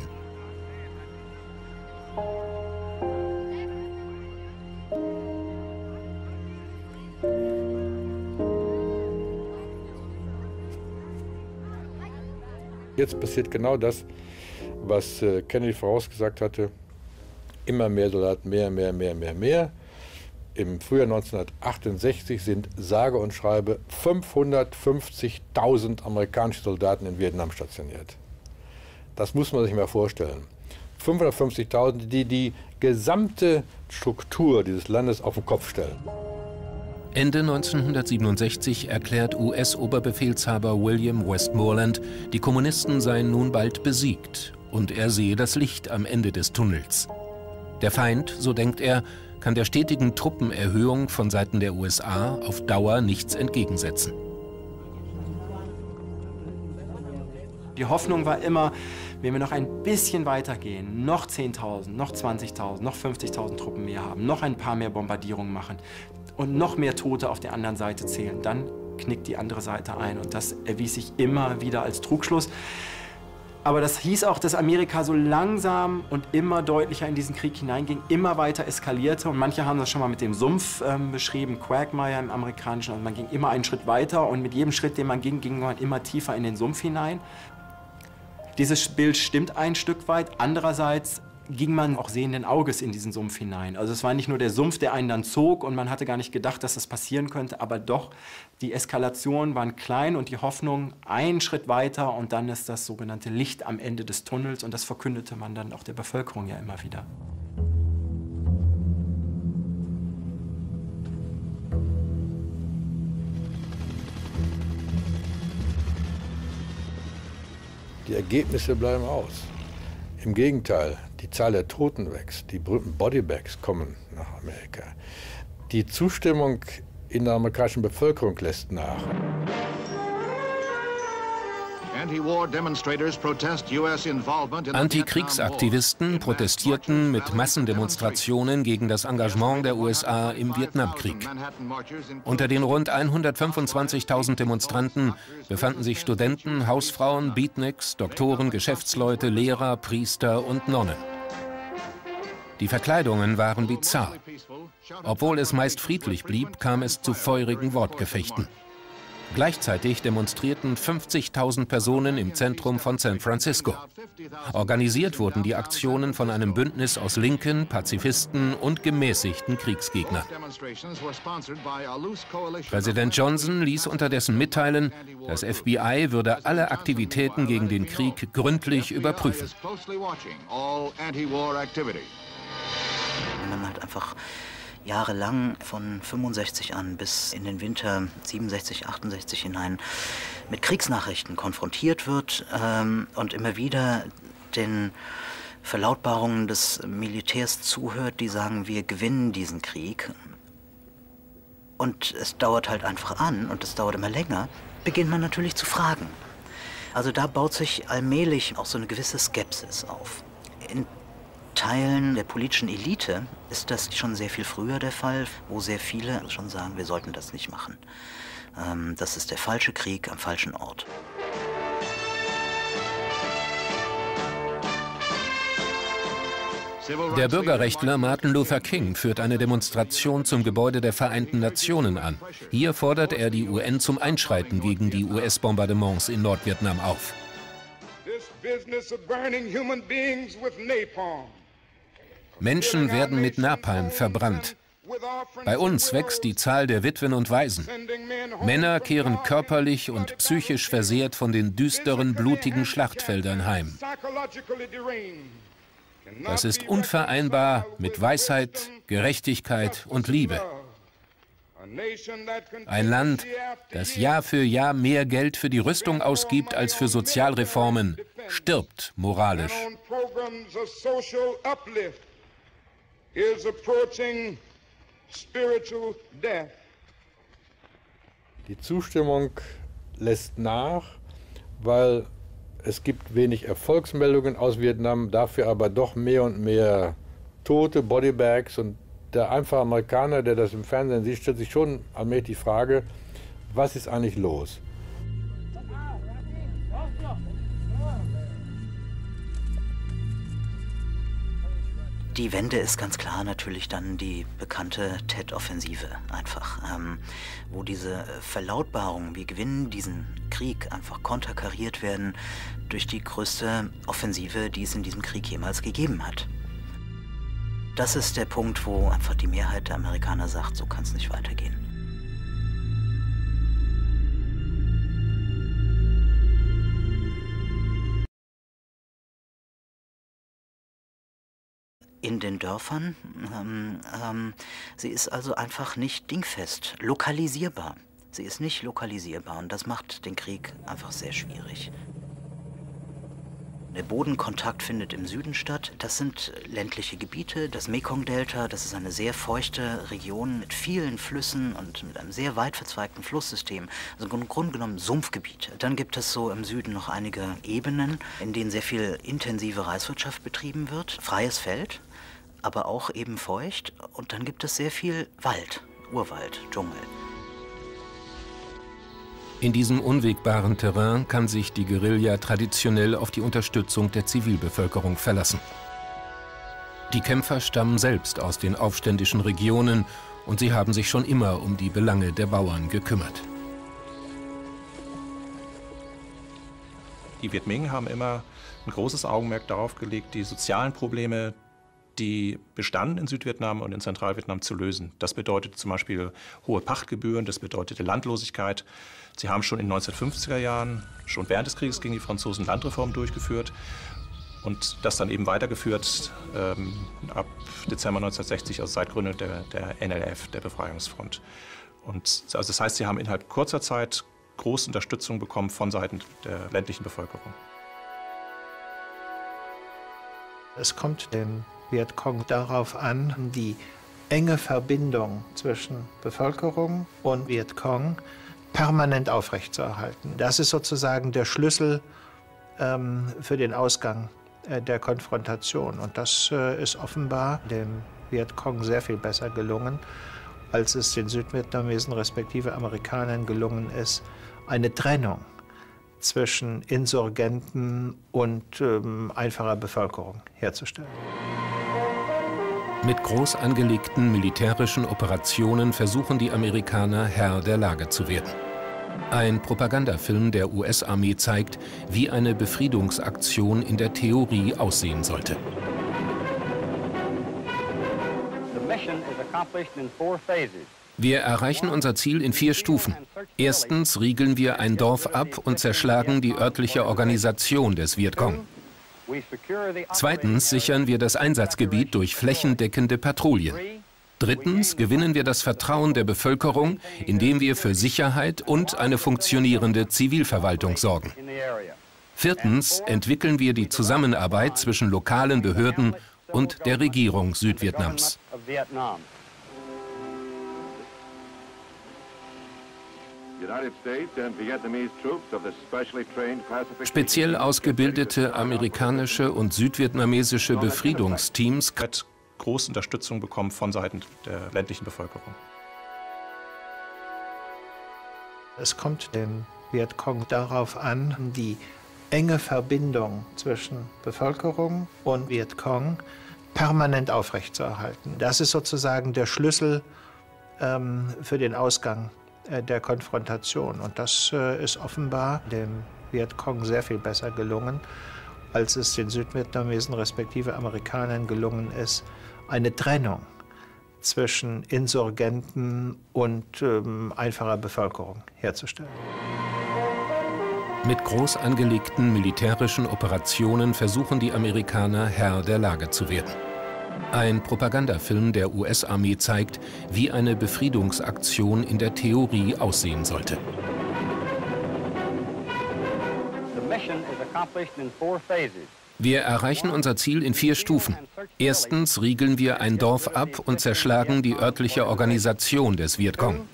Jetzt passiert genau das, was äh, Kennedy vorausgesagt hatte. Immer mehr Soldaten, mehr, mehr, mehr, mehr, mehr. Im Frühjahr 1968 sind sage und schreibe 550.000 amerikanische Soldaten in Vietnam stationiert. Das muss man sich mal vorstellen. 550.000, die die gesamte Struktur dieses Landes auf den Kopf stellen. Ende 1967 erklärt US-Oberbefehlshaber William Westmoreland, die Kommunisten seien nun bald besiegt und er sehe das Licht am Ende des Tunnels. Der Feind, so denkt er, kann der stetigen Truppenerhöhung von Seiten der USA auf Dauer nichts entgegensetzen. Die Hoffnung war immer, wenn wir noch ein bisschen weitergehen, noch 10.000, noch 20.000, noch 50.000 Truppen mehr haben, noch ein paar mehr Bombardierungen machen und noch mehr Tote auf der anderen Seite zählen, dann knickt die andere Seite ein. Und das erwies sich immer wieder als Trugschluss. Aber das hieß auch, dass Amerika so langsam und immer deutlicher in diesen Krieg hineinging, immer weiter eskalierte. Und manche haben das schon mal mit dem Sumpf ähm, beschrieben, Quagmire im amerikanischen. Also man ging immer einen Schritt weiter und mit jedem Schritt, den man ging, ging man immer tiefer in den Sumpf hinein. Dieses Bild stimmt ein Stück weit. Andererseits ging man auch sehenden Auges in diesen Sumpf hinein. Also es war nicht nur der Sumpf, der einen dann zog und man hatte gar nicht gedacht, dass das passieren könnte, aber doch, die Eskalationen waren klein und die Hoffnung einen Schritt weiter und dann ist das sogenannte Licht am Ende des Tunnels und das verkündete man dann auch der Bevölkerung ja immer wieder. Die Ergebnisse bleiben aus. Im Gegenteil, die Zahl der Toten wächst, die berühmten Bodybags kommen nach Amerika. Die Zustimmung in der amerikanischen Bevölkerung lässt nach. Antikriegsaktivisten protestierten mit Massendemonstrationen gegen das Engagement der USA im Vietnamkrieg. Unter den rund 125.000 Demonstranten befanden sich Studenten, Hausfrauen, Beatniks, Doktoren, Geschäftsleute, Lehrer, Priester und Nonnen. Die Verkleidungen waren bizarr. Obwohl es meist friedlich blieb, kam es zu feurigen Wortgefechten. Gleichzeitig demonstrierten 50.000 Personen im Zentrum von San Francisco. Organisiert wurden die Aktionen von einem Bündnis aus Linken, Pazifisten und gemäßigten Kriegsgegnern. Präsident Johnson ließ unterdessen mitteilen, das FBI würde alle Aktivitäten gegen den Krieg gründlich überprüfen. Man hat einfach jahrelang von 65 an bis in den Winter 67, 68 hinein mit Kriegsnachrichten konfrontiert wird ähm, und immer wieder den Verlautbarungen des Militärs zuhört, die sagen, wir gewinnen diesen Krieg. Und es dauert halt einfach an und es dauert immer länger, beginnt man natürlich zu fragen. Also da baut sich allmählich auch so eine gewisse Skepsis auf. In Teilen der politischen Elite ist das schon sehr viel früher der Fall, wo sehr viele schon sagen, wir sollten das nicht machen. Ähm, das ist der falsche Krieg am falschen Ort. Der Bürgerrechtler Martin Luther King führt eine Demonstration zum Gebäude der Vereinten Nationen an. Hier fordert er die UN zum Einschreiten gegen die US-Bombardements in Nordvietnam auf. Menschen werden mit Napalm verbrannt. Bei uns wächst die Zahl der Witwen und Waisen. Männer kehren körperlich und psychisch versehrt von den düsteren, blutigen Schlachtfeldern heim. Das ist unvereinbar mit Weisheit, Gerechtigkeit und Liebe. Ein Land, das Jahr für Jahr mehr Geld für die Rüstung ausgibt als für Sozialreformen, stirbt moralisch is approaching spiritual death. Die Zustimmung lässt nach, weil es gibt wenig Erfolgsmeldungen aus Vietnam, dafür aber doch mehr und mehr tote Bodybags und der einfache Amerikaner, der das im Fernsehen sieht, stellt sich schon allmählich die Frage, was ist eigentlich los? Die Wende ist ganz klar natürlich dann die bekannte TED-Offensive einfach, ähm, wo diese Verlautbarungen, wir gewinnen diesen Krieg, einfach konterkariert werden durch die größte Offensive, die es in diesem Krieg jemals gegeben hat. Das ist der Punkt, wo einfach die Mehrheit der Amerikaner sagt, so kann es nicht weitergehen. In den Dörfern. Ähm, ähm, sie ist also einfach nicht dingfest, lokalisierbar. Sie ist nicht lokalisierbar und das macht den Krieg einfach sehr schwierig. Der Bodenkontakt findet im Süden statt. Das sind ländliche Gebiete, das Mekong-Delta. Das ist eine sehr feuchte Region mit vielen Flüssen und mit einem sehr weit verzweigten Flusssystem. Also im Grunde genommen Sumpfgebiet. Dann gibt es so im Süden noch einige Ebenen, in denen sehr viel intensive Reiswirtschaft betrieben wird. Freies Feld, aber auch eben feucht. Und dann gibt es sehr viel Wald, Urwald, Dschungel. In diesem unwegbaren Terrain kann sich die Guerilla traditionell auf die Unterstützung der Zivilbevölkerung verlassen. Die Kämpfer stammen selbst aus den aufständischen Regionen und sie haben sich schon immer um die Belange der Bauern gekümmert. Die Viet Minh haben immer ein großes Augenmerk darauf gelegt, die sozialen Probleme die bestanden in Südvietnam und in Zentralvietnam zu lösen. Das bedeutet zum Beispiel hohe Pachtgebühren, das bedeutete Landlosigkeit. Sie haben schon in den 1950er Jahren, schon während des Krieges gegen die Franzosen Landreformen durchgeführt und das dann eben weitergeführt ähm, ab Dezember 1960, also seit Gründung der, der NLF, der Befreiungsfront. Und also das heißt, sie haben innerhalb kurzer Zeit große Unterstützung bekommen von Seiten der ländlichen Bevölkerung. Es kommt den Vietcong darauf an, die enge Verbindung zwischen Bevölkerung und Vietcong permanent aufrechtzuerhalten. Das ist sozusagen der Schlüssel ähm, für den Ausgang äh, der Konfrontation. Und das äh, ist offenbar dem Vietcong sehr viel besser gelungen, als es den Südvietnamesen respektive Amerikanern gelungen ist, eine Trennung zwischen Insurgenten und ähm, einfacher Bevölkerung herzustellen. Mit groß angelegten militärischen Operationen versuchen die Amerikaner Herr der Lage zu werden. Ein Propagandafilm der US-Armee zeigt, wie eine Befriedungsaktion in der Theorie aussehen sollte. Wir erreichen unser Ziel in vier Stufen. Erstens riegeln wir ein Dorf ab und zerschlagen die örtliche Organisation des Vietcong. Zweitens sichern wir das Einsatzgebiet durch flächendeckende Patrouillen. Drittens gewinnen wir das Vertrauen der Bevölkerung, indem wir für Sicherheit und eine funktionierende Zivilverwaltung sorgen. Viertens entwickeln wir die Zusammenarbeit zwischen lokalen Behörden und der Regierung Südvietnams. Speziell ausgebildete amerikanische und südvietnamesische Befriedungsteams hat große Unterstützung bekommen von Seiten der ländlichen Bevölkerung. Es kommt dem Vietcong darauf an, die enge Verbindung zwischen Bevölkerung und Vietcong permanent aufrechtzuerhalten. Das ist sozusagen der Schlüssel ähm, für den Ausgang der Konfrontation. Und das äh, ist offenbar dem Vietcong sehr viel besser gelungen, als es den Südvietnamesen respektive Amerikanern gelungen ist, eine Trennung zwischen Insurgenten und ähm, einfacher Bevölkerung herzustellen. Mit groß angelegten militärischen Operationen versuchen die Amerikaner Herr der Lage zu werden. Ein Propagandafilm der US-Armee zeigt, wie eine Befriedungsaktion in der Theorie aussehen sollte. Wir erreichen unser Ziel in vier Stufen. Erstens riegeln wir ein Dorf ab und zerschlagen die örtliche Organisation des Vietcong.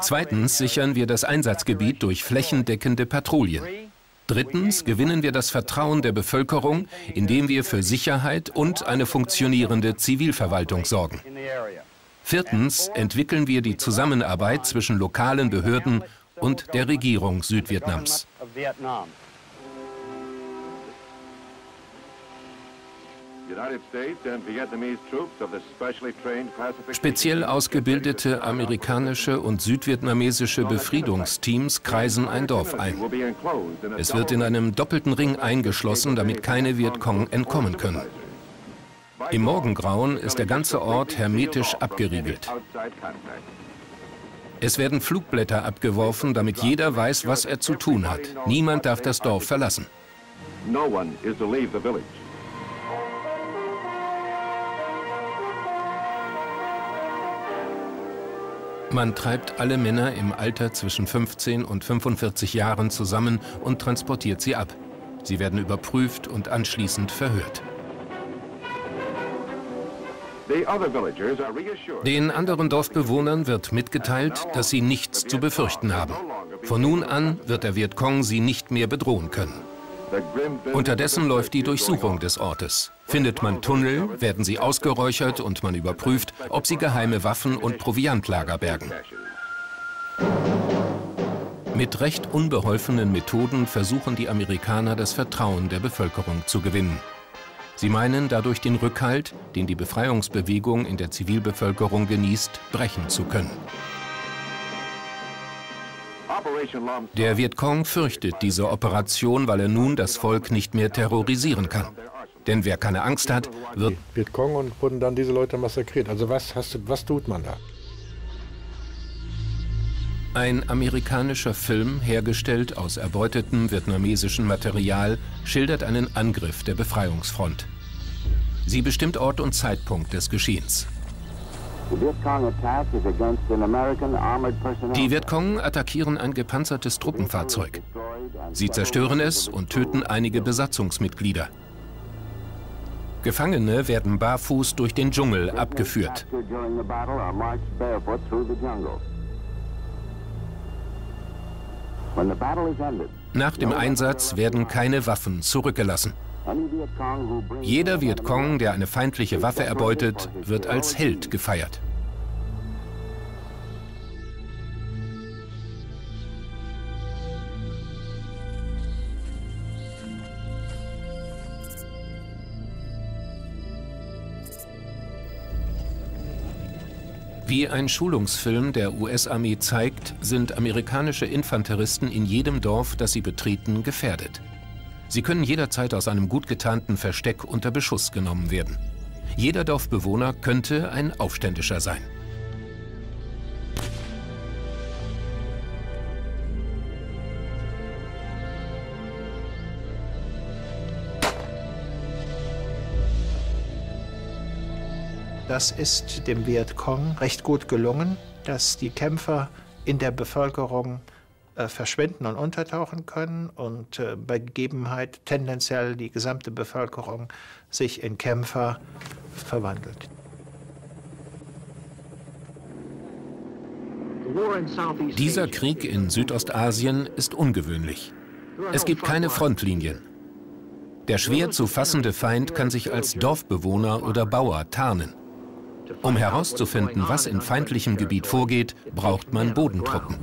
Zweitens sichern wir das Einsatzgebiet durch flächendeckende Patrouillen. Drittens gewinnen wir das Vertrauen der Bevölkerung, indem wir für Sicherheit und eine funktionierende Zivilverwaltung sorgen. Viertens entwickeln wir die Zusammenarbeit zwischen lokalen Behörden und der Regierung Südvietnams. Speziell ausgebildete amerikanische und südvietnamesische Befriedungsteams kreisen ein Dorf ein. Es wird in einem doppelten Ring eingeschlossen, damit keine Vietcong entkommen können. Im Morgengrauen ist der ganze Ort hermetisch abgeriegelt. Es werden Flugblätter abgeworfen, damit jeder weiß, was er zu tun hat. Niemand darf das Dorf verlassen. No one is to leave the village. Man treibt alle Männer im Alter zwischen 15 und 45 Jahren zusammen und transportiert sie ab. Sie werden überprüft und anschließend verhört. Den anderen Dorfbewohnern wird mitgeteilt, dass sie nichts zu befürchten haben. Von nun an wird der Vietcong sie nicht mehr bedrohen können. Unterdessen läuft die Durchsuchung des Ortes. Findet man Tunnel, werden sie ausgeräuchert und man überprüft, ob sie geheime Waffen und Proviantlager bergen. Mit recht unbeholfenen Methoden versuchen die Amerikaner das Vertrauen der Bevölkerung zu gewinnen. Sie meinen dadurch den Rückhalt, den die Befreiungsbewegung in der Zivilbevölkerung genießt, brechen zu können. Der Vietcong fürchtet diese Operation, weil er nun das Volk nicht mehr terrorisieren kann. Denn wer keine Angst hat, wird... Vietcong und wurden dann diese Leute massakriert. Also was, hast, was tut man da? Ein amerikanischer Film, hergestellt aus erbeutetem vietnamesischem Material, schildert einen Angriff der Befreiungsfront. Sie bestimmt Ort und Zeitpunkt des Geschehens. Die Vietcong attackieren ein gepanzertes Truppenfahrzeug. Sie zerstören es und töten einige Besatzungsmitglieder. Gefangene werden barfuß durch den Dschungel abgeführt. Nach dem Einsatz werden keine Waffen zurückgelassen. Jeder Vietcong, der eine feindliche Waffe erbeutet, wird als Held gefeiert. Wie ein Schulungsfilm der US-Armee zeigt, sind amerikanische Infanteristen in jedem Dorf, das sie betreten, gefährdet. Sie können jederzeit aus einem gut getarnten Versteck unter Beschuss genommen werden. Jeder Dorfbewohner könnte ein Aufständischer sein. Das ist dem Vietcong recht gut gelungen, dass die Kämpfer in der Bevölkerung äh, verschwinden und untertauchen können und äh, bei Gegebenheit tendenziell die gesamte Bevölkerung sich in Kämpfer verwandelt. Dieser Krieg in Südostasien ist ungewöhnlich. Es gibt keine Frontlinien. Der schwer zu fassende Feind kann sich als Dorfbewohner oder Bauer tarnen. Um herauszufinden, was in feindlichem Gebiet vorgeht, braucht man Bodentruppen.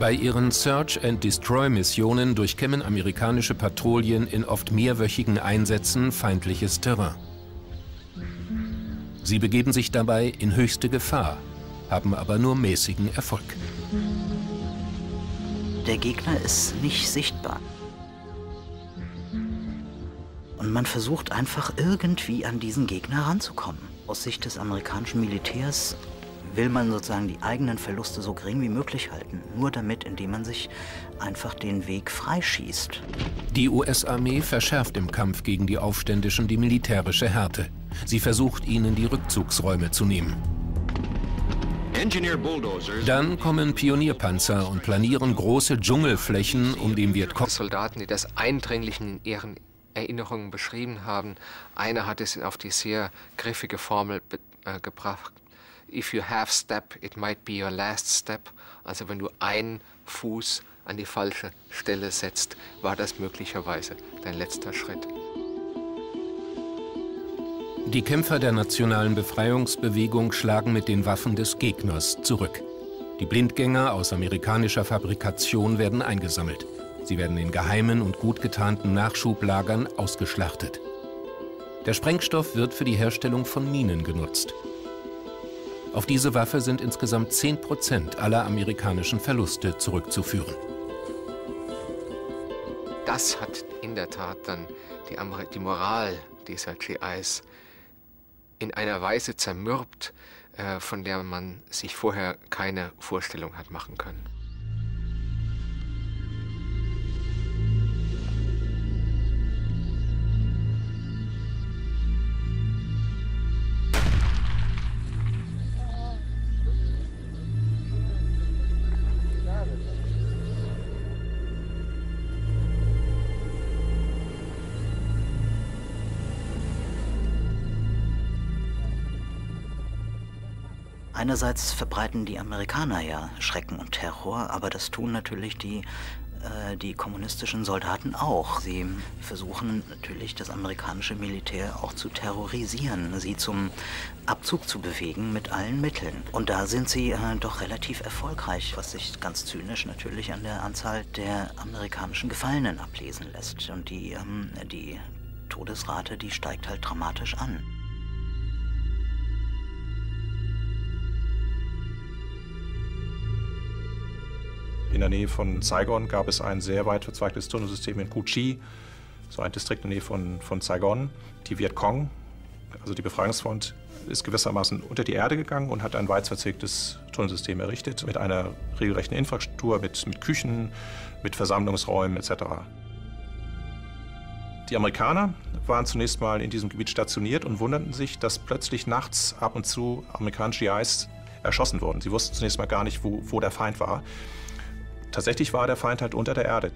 Bei ihren Search-and-Destroy-Missionen durchkämmen amerikanische Patrouillen in oft mehrwöchigen Einsätzen feindliches Terrain. Sie begeben sich dabei in höchste Gefahr, haben aber nur mäßigen Erfolg. Der Gegner ist nicht sichtbar. Und man versucht einfach irgendwie an diesen Gegner ranzukommen. Aus Sicht des amerikanischen Militärs will man sozusagen die eigenen Verluste so gering wie möglich halten. Nur damit, indem man sich einfach den Weg freischießt. Die US-Armee verschärft im Kampf gegen die Aufständischen die militärische Härte. Sie versucht, ihnen die Rückzugsräume zu nehmen. Dann kommen Pionierpanzer und planieren große Dschungelflächen, um den Vietcong... Soldaten, die das eindringlich in ihren Erinnerungen beschrieben haben. Einer hat es auf die sehr griffige Formel äh, gebracht. If you half step, it might be your last step. Also wenn du einen Fuß an die falsche Stelle setzt, war das möglicherweise dein letzter Schritt. Die Kämpfer der nationalen Befreiungsbewegung schlagen mit den Waffen des Gegners zurück. Die Blindgänger aus amerikanischer Fabrikation werden eingesammelt. Sie werden in geheimen und gut getarnten Nachschublagern ausgeschlachtet. Der Sprengstoff wird für die Herstellung von Minen genutzt. Auf diese Waffe sind insgesamt 10 Prozent aller amerikanischen Verluste zurückzuführen. Das hat in der Tat dann die, die Moral dieser GIs in einer Weise zermürbt, äh, von der man sich vorher keine Vorstellung hat machen können. Einerseits verbreiten die Amerikaner ja Schrecken und Terror, aber das tun natürlich die, äh, die kommunistischen Soldaten auch. Sie versuchen natürlich das amerikanische Militär auch zu terrorisieren, sie zum Abzug zu bewegen mit allen Mitteln. Und da sind sie äh, doch relativ erfolgreich, was sich ganz zynisch natürlich an der Anzahl der amerikanischen Gefallenen ablesen lässt. Und die, ähm, die Todesrate, die steigt halt dramatisch an. In der Nähe von Saigon gab es ein sehr weit verzweigtes Tunnelsystem in Cu Chi, so ein Distrikt in der Nähe von, von Saigon. Die Vietcong, also die Befreiungsfront, ist gewissermaßen unter die Erde gegangen und hat ein weit verzweigtes Tunnelsystem errichtet mit einer regelrechten Infrastruktur, mit, mit Küchen, mit Versammlungsräumen etc. Die Amerikaner waren zunächst mal in diesem Gebiet stationiert und wunderten sich, dass plötzlich nachts ab und zu amerikanische GIs erschossen wurden. Sie wussten zunächst mal gar nicht, wo, wo der Feind war. Tatsächlich war der Feind halt unter der Erde.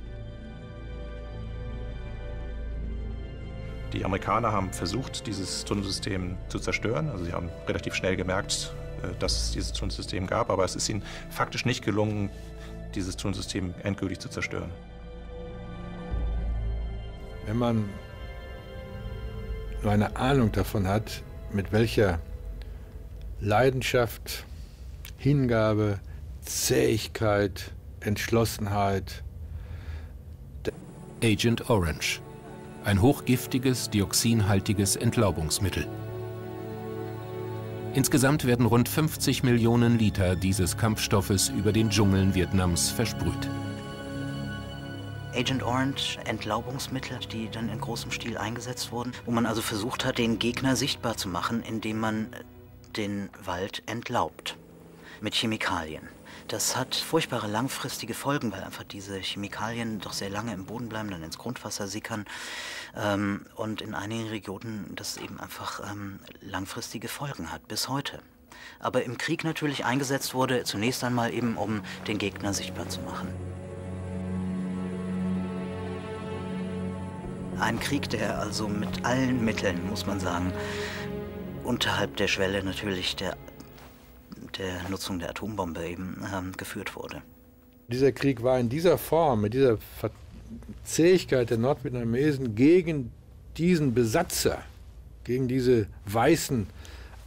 Die Amerikaner haben versucht, dieses Tunnelsystem zu zerstören. Also sie haben relativ schnell gemerkt, äh, dass es dieses Tunnelsystem gab, aber es ist ihnen faktisch nicht gelungen, dieses Tunnelsystem endgültig zu zerstören. Wenn man nur eine Ahnung davon hat, mit welcher Leidenschaft, Hingabe, Zähigkeit, Entschlossenheit. Agent Orange. Ein hochgiftiges, dioxinhaltiges Entlaubungsmittel. Insgesamt werden rund 50 Millionen Liter dieses Kampfstoffes über den Dschungeln Vietnams versprüht. Agent Orange, Entlaubungsmittel, die dann in großem Stil eingesetzt wurden, wo man also versucht hat, den Gegner sichtbar zu machen, indem man den Wald entlaubt mit Chemikalien. Das hat furchtbare langfristige Folgen, weil einfach diese Chemikalien doch sehr lange im Boden bleiben, dann ins Grundwasser sickern ähm, und in einigen Regionen das eben einfach ähm, langfristige Folgen hat, bis heute. Aber im Krieg natürlich eingesetzt wurde, zunächst einmal eben, um den Gegner sichtbar zu machen. Ein Krieg, der also mit allen Mitteln, muss man sagen, unterhalb der Schwelle natürlich der, der Nutzung der Atombombe eben ähm, geführt wurde. Dieser Krieg war in dieser Form, mit dieser Zähigkeit der Nordvietnamesen gegen diesen Besatzer, gegen diese weißen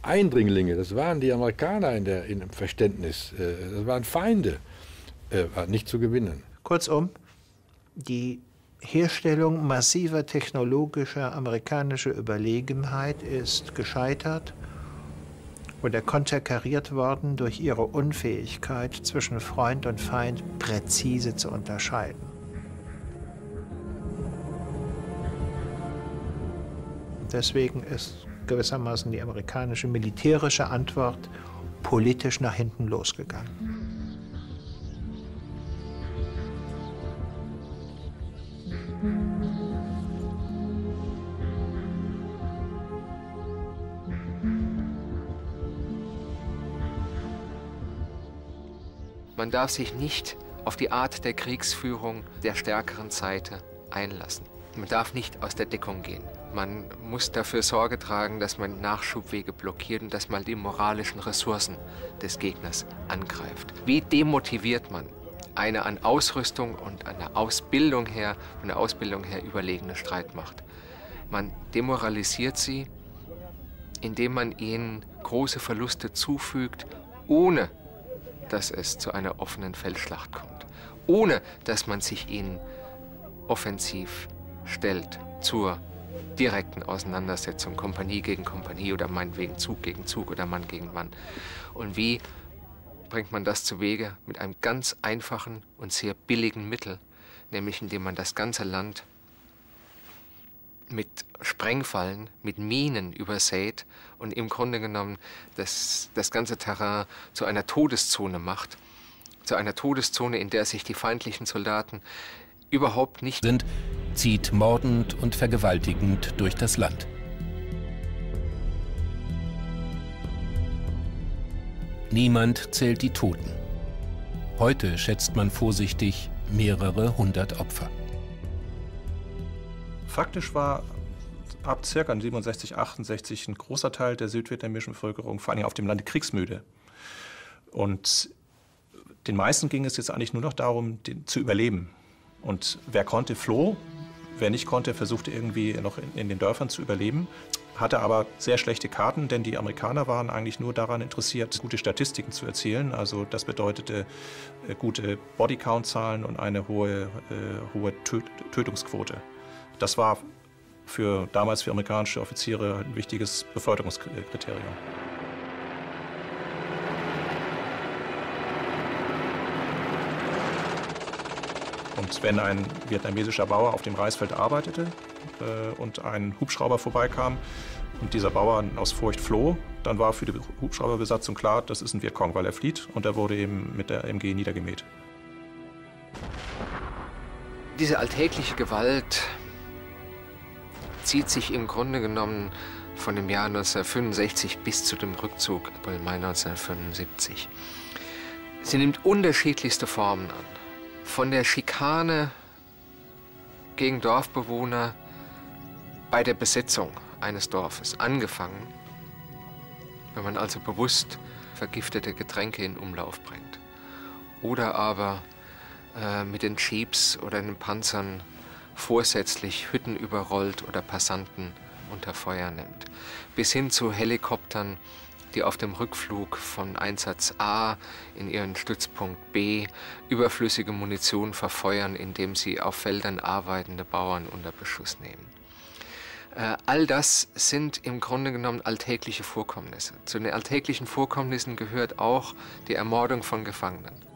Eindringlinge, das waren die Amerikaner in, der, in dem Verständnis, äh, das waren Feinde, äh, war nicht zu gewinnen. Kurzum, die Herstellung massiver technologischer amerikanischer Überlegenheit ist gescheitert oder konterkariert worden durch ihre Unfähigkeit, zwischen Freund und Feind präzise zu unterscheiden. Deswegen ist gewissermaßen die amerikanische militärische Antwort politisch nach hinten losgegangen. Man darf sich nicht auf die Art der Kriegsführung der stärkeren Seite einlassen. Man darf nicht aus der Deckung gehen. Man muss dafür Sorge tragen, dass man Nachschubwege blockiert und dass man die moralischen Ressourcen des Gegners angreift. Wie demotiviert man eine an Ausrüstung und an der Ausbildung her, von der Ausbildung her überlegene Streitmacht? Man demoralisiert sie, indem man ihnen große Verluste zufügt, ohne dass es zu einer offenen Feldschlacht kommt, ohne dass man sich ihnen offensiv stellt zur direkten Auseinandersetzung, Kompanie gegen Kompanie oder meinetwegen Zug gegen Zug oder Mann gegen Mann. Und wie bringt man das zu Wege? Mit einem ganz einfachen und sehr billigen Mittel, nämlich indem man das ganze Land mit Sprengfallen, mit Minen übersät und im Grunde genommen das, das ganze Terrain zu einer Todeszone macht. Zu einer Todeszone, in der sich die feindlichen Soldaten überhaupt nicht sind, zieht mordend und vergewaltigend durch das Land. Niemand zählt die Toten. Heute schätzt man vorsichtig mehrere hundert Opfer. Faktisch war ab ca. 67, 68 ein großer Teil der südvietnamesischen Bevölkerung, vor allem auf dem Lande, kriegsmüde. Und den meisten ging es jetzt eigentlich nur noch darum, den, zu überleben. Und wer konnte, floh. Wer nicht konnte, versuchte irgendwie noch in, in den Dörfern zu überleben hatte aber sehr schlechte Karten, denn die Amerikaner waren eigentlich nur daran interessiert, gute Statistiken zu erzielen. Also das bedeutete äh, gute Bodycount-Zahlen und eine hohe, äh, hohe Tötungsquote. Das war für damals für amerikanische Offiziere ein wichtiges Beförderungskriterium. Und wenn ein vietnamesischer Bauer auf dem Reisfeld arbeitete äh, und ein Hubschrauber vorbeikam und dieser Bauer aus Furcht floh, dann war für die Hubschrauberbesatzung klar, das ist ein Vietcong, weil er flieht und er wurde eben mit der MG niedergemäht. Diese alltägliche Gewalt zieht sich im Grunde genommen von dem Jahr 1965 bis zu dem Rückzug im Mai 1975. Sie nimmt unterschiedlichste Formen an. Von der Schikane gegen Dorfbewohner bei der Besetzung eines Dorfes angefangen, wenn man also bewusst vergiftete Getränke in Umlauf bringt. Oder aber äh, mit den Jeeps oder den Panzern vorsätzlich Hütten überrollt oder Passanten unter Feuer nimmt. Bis hin zu Helikoptern, die auf dem Rückflug von Einsatz A in ihren Stützpunkt B überflüssige Munition verfeuern, indem sie auf Feldern arbeitende Bauern unter Beschuss nehmen. Äh, all das sind im Grunde genommen alltägliche Vorkommnisse. Zu den alltäglichen Vorkommnissen gehört auch die Ermordung von Gefangenen.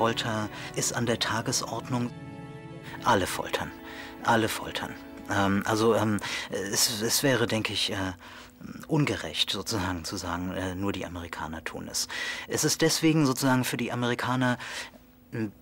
Folter ist an der Tagesordnung. Alle foltern. Alle foltern. Ähm, also ähm, es, es, wäre, denke ich, äh, ungerecht sozusagen zu sagen, äh, nur die Amerikaner tun es. Es ist deswegen sozusagen für die Amerikaner ein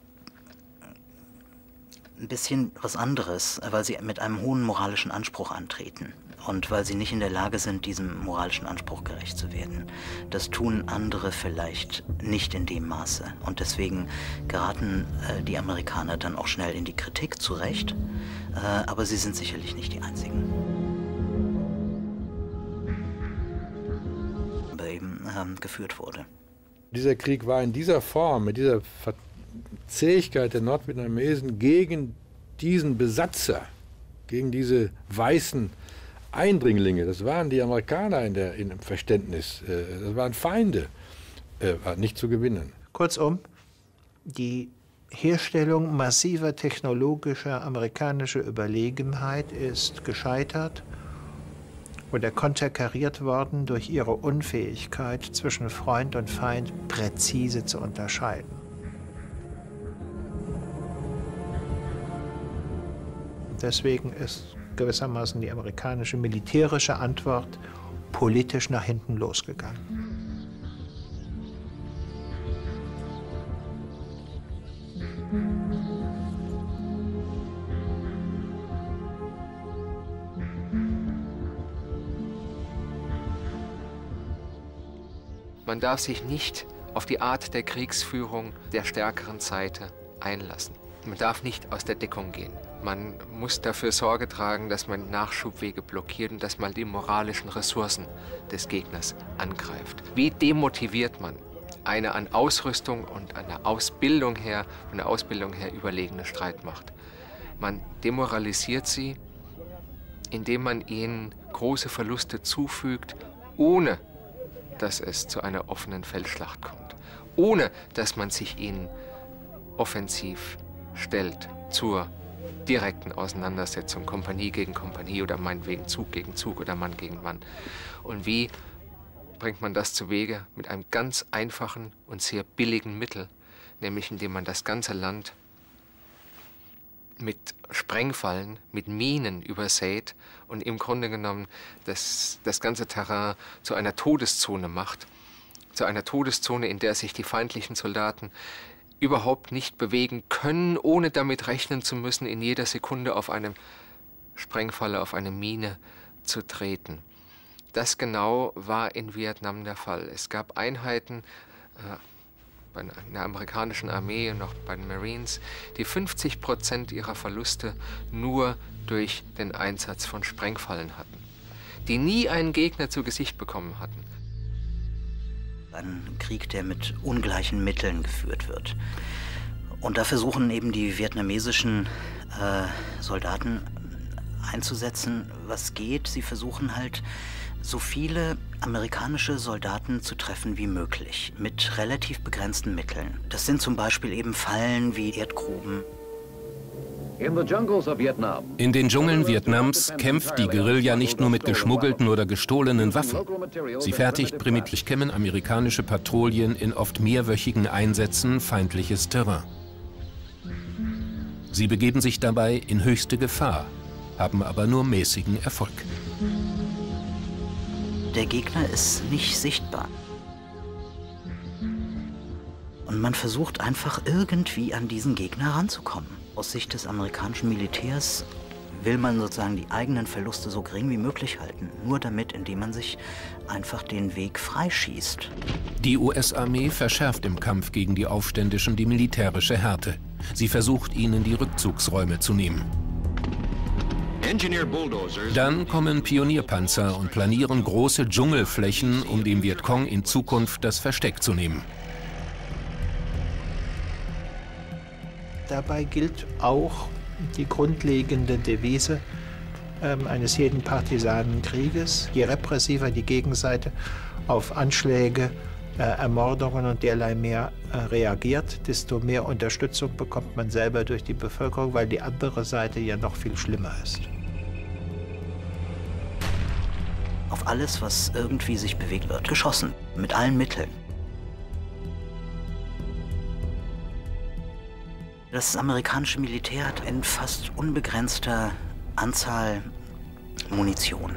bisschen was anderes, weil sie mit einem hohen moralischen Anspruch antreten und weil sie nicht in der Lage sind, diesem moralischen Anspruch gerecht zu werden. Das tun andere vielleicht nicht in dem Maße. Und deswegen geraten äh, die Amerikaner dann auch schnell in die Kritik, zu Recht. Äh, aber sie sind sicherlich nicht die Einzigen. Aber eben ähm, geführt wurde. Dieser Krieg war in dieser Form, mit dieser Zähigkeit der Nordvietnamesen gegen diesen Besatzer, gegen diese weißen Eindringlinge, das waren die Amerikaner in der, in dem Verständnis, äh, das waren Feinde, äh, war nicht zu gewinnen. Kurzum, die Herstellung massiver technologischer amerikanischer Überlegenheit ist gescheitert oder konterkariert worden durch ihre Unfähigkeit, zwischen Freund und Feind präzise zu unterscheiden. Deswegen ist gewissermaßen die amerikanische militärische Antwort politisch nach hinten losgegangen. Man darf sich nicht auf die Art der Kriegsführung der stärkeren Seite einlassen. Man darf nicht aus der Deckung gehen. Man muss dafür Sorge tragen, dass man Nachschubwege blockiert und dass man die moralischen Ressourcen des Gegners angreift. Wie demotiviert man eine an Ausrüstung und an der Ausbildung her, von der Ausbildung her überlegene Streitmacht? Man demoralisiert sie, indem man ihnen große Verluste zufügt, ohne dass es zu einer offenen Feldschlacht kommt, ohne dass man sich ihnen offensiv stellt zur direkten Auseinandersetzung, Kompanie gegen Kompanie oder meinetwegen Zug gegen Zug oder Mann gegen Mann. Und wie bringt man das zu Wege? Mit einem ganz einfachen und sehr billigen Mittel, nämlich indem man das ganze Land mit Sprengfallen, mit Minen übersät und im Grunde genommen das, das ganze Terrain zu einer Todeszone macht, zu einer Todeszone, in der sich die feindlichen Soldaten überhaupt nicht bewegen können, ohne damit rechnen zu müssen, in jeder Sekunde auf eine Sprengfalle, auf eine Mine zu treten. Das genau war in Vietnam der Fall. Es gab Einheiten äh, bei der amerikanischen Armee und auch bei den Marines, die 50 Prozent ihrer Verluste nur durch den Einsatz von Sprengfallen hatten, die nie einen Gegner zu Gesicht bekommen hatten ein Krieg, der mit ungleichen Mitteln geführt wird. Und da versuchen eben die vietnamesischen äh, Soldaten einzusetzen, was geht. Sie versuchen halt, so viele amerikanische Soldaten zu treffen wie möglich, mit relativ begrenzten Mitteln. Das sind zum Beispiel eben Fallen wie Erdgruben in den Dschungeln Vietnams kämpft die Guerilla nicht nur mit geschmuggelten oder gestohlenen Waffen. Sie fertigt primitiv kämmen amerikanische Patrouillen in oft mehrwöchigen Einsätzen feindliches Terrain. Sie begeben sich dabei in höchste Gefahr, haben aber nur mäßigen Erfolg. Der Gegner ist nicht sichtbar. Und man versucht einfach irgendwie an diesen Gegner ranzukommen. Aus Sicht des amerikanischen Militärs will man sozusagen die eigenen Verluste so gering wie möglich halten. Nur damit, indem man sich einfach den Weg freischießt. Die US-Armee verschärft im Kampf gegen die Aufständischen die militärische Härte. Sie versucht, ihnen die Rückzugsräume zu nehmen. Dann kommen Pionierpanzer und planieren große Dschungelflächen, um dem Vietcong in Zukunft das Versteck zu nehmen. Dabei gilt auch die grundlegende Devise äh, eines jeden Partisanenkrieges. Je repressiver die Gegenseite auf Anschläge, äh, Ermordungen und derlei mehr äh, reagiert, desto mehr Unterstützung bekommt man selber durch die Bevölkerung, weil die andere Seite ja noch viel schlimmer ist. Auf alles, was irgendwie sich bewegt wird, geschossen, mit allen Mitteln. Das amerikanische Militär hat in fast unbegrenzter Anzahl Munition.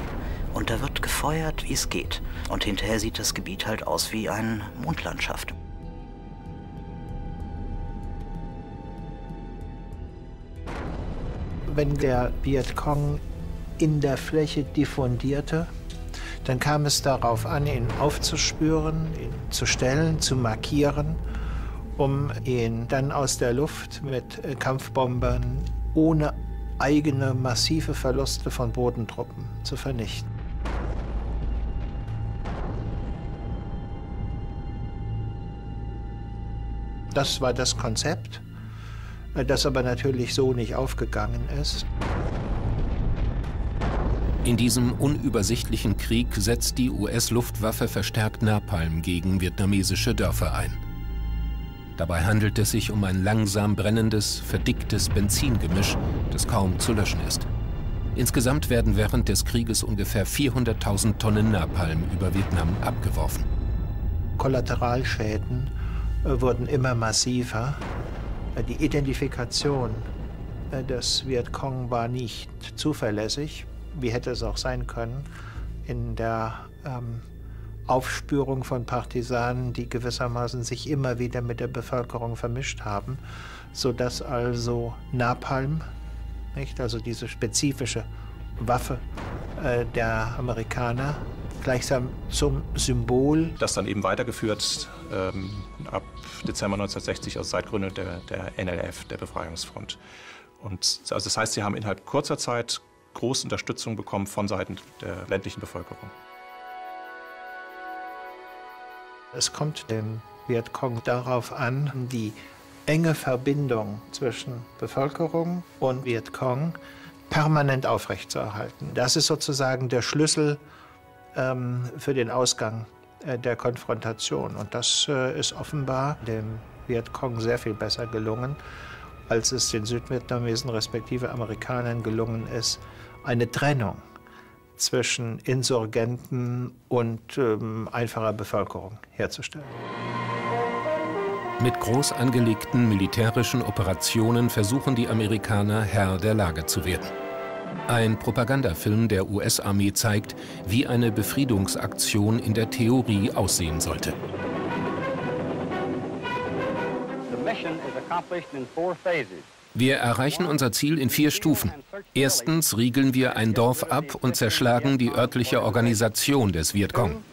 Und da wird gefeuert, wie es geht. Und hinterher sieht das Gebiet halt aus wie eine Mondlandschaft. Wenn der Vietcong in der Fläche diffundierte, dann kam es darauf an, ihn aufzuspüren, ihn zu stellen, zu markieren, um ihn dann aus der Luft mit Kampfbombern ohne eigene massive Verluste von Bodentruppen zu vernichten. Das war das Konzept, das aber natürlich so nicht aufgegangen ist. In diesem unübersichtlichen Krieg setzt die US-Luftwaffe verstärkt Napalm gegen vietnamesische Dörfer ein. Dabei handelt es sich um ein langsam brennendes, verdicktes Benzingemisch, das kaum zu löschen ist. Insgesamt werden während des Krieges ungefähr 400.000 Tonnen Napalm über Vietnam abgeworfen. Kollateralschäden äh, wurden immer massiver. Äh, die Identifikation äh, des Vietcong war nicht zuverlässig, wie hätte es auch sein können. In der ähm, Aufspürung von Partisanen, die gewissermaßen sich immer wieder mit der Bevölkerung vermischt haben, sodass also Napalm, nicht, also diese spezifische Waffe äh, der Amerikaner, gleichsam zum Symbol. Das dann eben weitergeführt ähm, ab Dezember 1960 aus Zeitgründen der, der NLF, der Befreiungsfront. Und also das heißt, sie haben innerhalb kurzer Zeit große Unterstützung bekommen von Seiten der ländlichen Bevölkerung. Es kommt dem Vietcong darauf an, die enge Verbindung zwischen Bevölkerung und Vietcong permanent aufrechtzuerhalten. Das ist sozusagen der Schlüssel ähm, für den Ausgang äh, der Konfrontation. Und das äh, ist offenbar dem Vietcong sehr viel besser gelungen, als es den Südvietnamesen respektive Amerikanern gelungen ist, eine Trennung zwischen Insurgenten und ähm, einfacher Bevölkerung herzustellen. Mit groß angelegten militärischen Operationen versuchen die Amerikaner Herr der Lage zu werden. Ein Propagandafilm der US-Armee zeigt, wie eine Befriedungsaktion in der Theorie aussehen sollte. The mission is accomplished in four phases. Wir erreichen unser Ziel in vier Stufen. Erstens riegeln wir ein Dorf ab und zerschlagen die örtliche Organisation des Vietcong.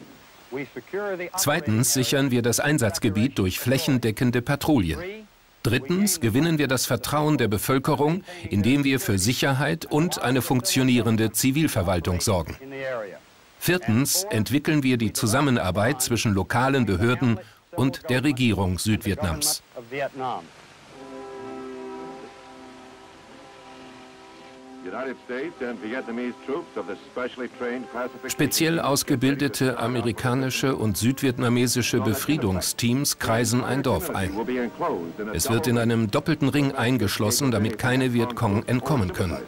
Zweitens sichern wir das Einsatzgebiet durch flächendeckende Patrouillen. Drittens gewinnen wir das Vertrauen der Bevölkerung, indem wir für Sicherheit und eine funktionierende Zivilverwaltung sorgen. Viertens entwickeln wir die Zusammenarbeit zwischen lokalen Behörden und der Regierung Südvietnams. Speziell ausgebildete amerikanische und südvietnamesische Befriedungsteams kreisen ein Dorf ein. Es wird in einem doppelten Ring eingeschlossen, damit keine Vietcong entkommen können.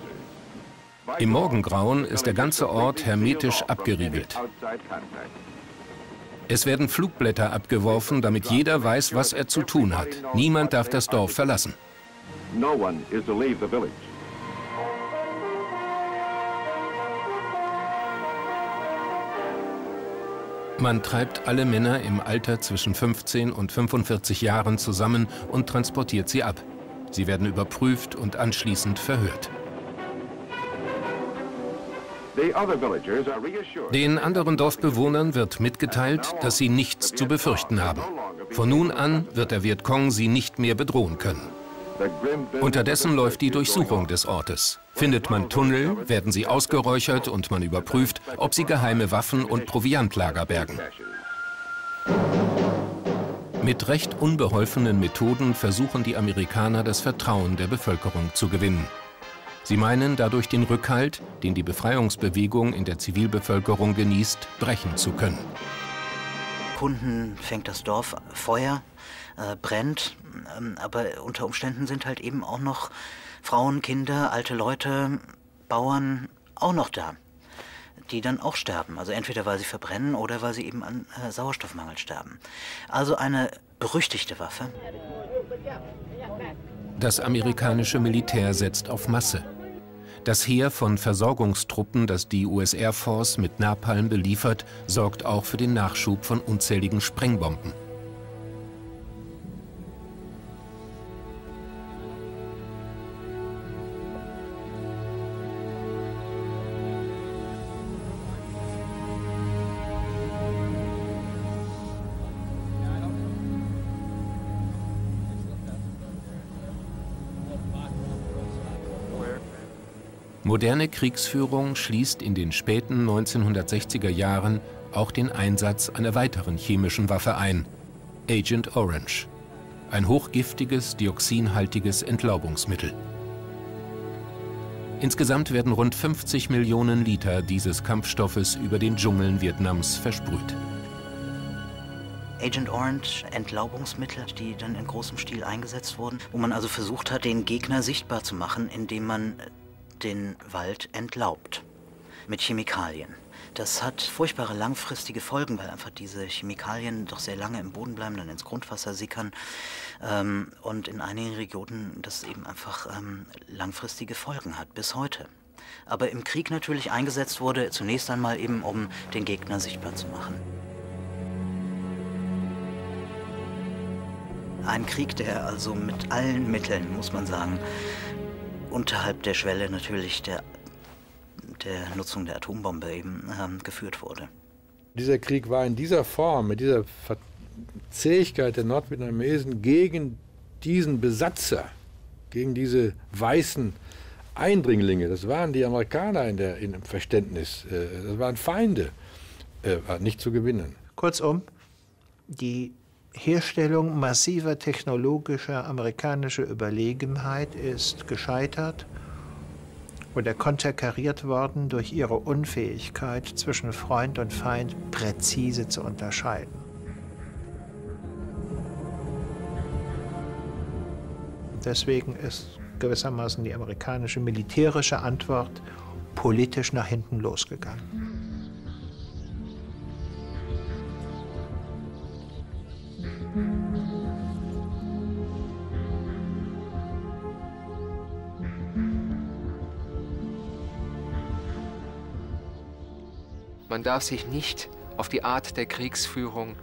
Im Morgengrauen ist der ganze Ort hermetisch abgeriegelt. Es werden Flugblätter abgeworfen, damit jeder weiß, was er zu tun hat. Niemand darf das Dorf verlassen. No one is to leave the village. Man treibt alle Männer im Alter zwischen 15 und 45 Jahren zusammen und transportiert sie ab. Sie werden überprüft und anschließend verhört. Den anderen Dorfbewohnern wird mitgeteilt, dass sie nichts zu befürchten haben. Von nun an wird der Vietcong sie nicht mehr bedrohen können. Unterdessen läuft die Durchsuchung des Ortes. Findet man Tunnel, werden sie ausgeräuchert und man überprüft, ob sie geheime Waffen und Proviantlager bergen. Mit recht unbeholfenen Methoden versuchen die Amerikaner das Vertrauen der Bevölkerung zu gewinnen. Sie meinen dadurch den Rückhalt, den die Befreiungsbewegung in der Zivilbevölkerung genießt, brechen zu können. Kunden fängt das Dorf Feuer, äh, brennt, ähm, aber unter Umständen sind halt eben auch noch Frauen, Kinder, alte Leute, Bauern auch noch da, die dann auch sterben. Also entweder weil sie verbrennen oder weil sie eben an äh, Sauerstoffmangel sterben. Also eine berüchtigte Waffe. Das amerikanische Militär setzt auf Masse. Das Heer von Versorgungstruppen, das die US Air Force mit Napalm beliefert, sorgt auch für den Nachschub von unzähligen Sprengbomben. Moderne Kriegsführung schließt in den späten 1960er Jahren auch den Einsatz einer weiteren chemischen Waffe ein, Agent Orange, ein hochgiftiges, dioxinhaltiges Entlaubungsmittel. Insgesamt werden rund 50 Millionen Liter dieses Kampfstoffes über den Dschungeln Vietnams versprüht. Agent Orange Entlaubungsmittel, die dann in großem Stil eingesetzt wurden, wo man also versucht hat, den Gegner sichtbar zu machen, indem man den Wald entlaubt mit Chemikalien. Das hat furchtbare langfristige Folgen, weil einfach diese Chemikalien doch sehr lange im Boden bleiben, dann ins Grundwasser sickern ähm, und in einigen Regionen das eben einfach ähm, langfristige Folgen hat, bis heute. Aber im Krieg natürlich eingesetzt wurde, zunächst einmal eben, um den Gegner sichtbar zu machen. Ein Krieg, der also mit allen Mitteln, muss man sagen, unterhalb der Schwelle natürlich der, der Nutzung der Atombombe eben ähm, geführt wurde. Dieser Krieg war in dieser Form, mit dieser Zähigkeit der Nordvietnamesen gegen diesen Besatzer, gegen diese weißen Eindringlinge, das waren die Amerikaner in, der, in dem Verständnis, äh, das waren Feinde, äh, war nicht zu gewinnen. Kurzum, die Herstellung massiver technologischer amerikanischer Überlegenheit ist gescheitert oder konterkariert worden durch ihre Unfähigkeit, zwischen Freund und Feind präzise zu unterscheiden. Deswegen ist gewissermaßen die amerikanische militärische Antwort politisch nach hinten losgegangen. Man darf sich nicht auf die Art der Kriegsführung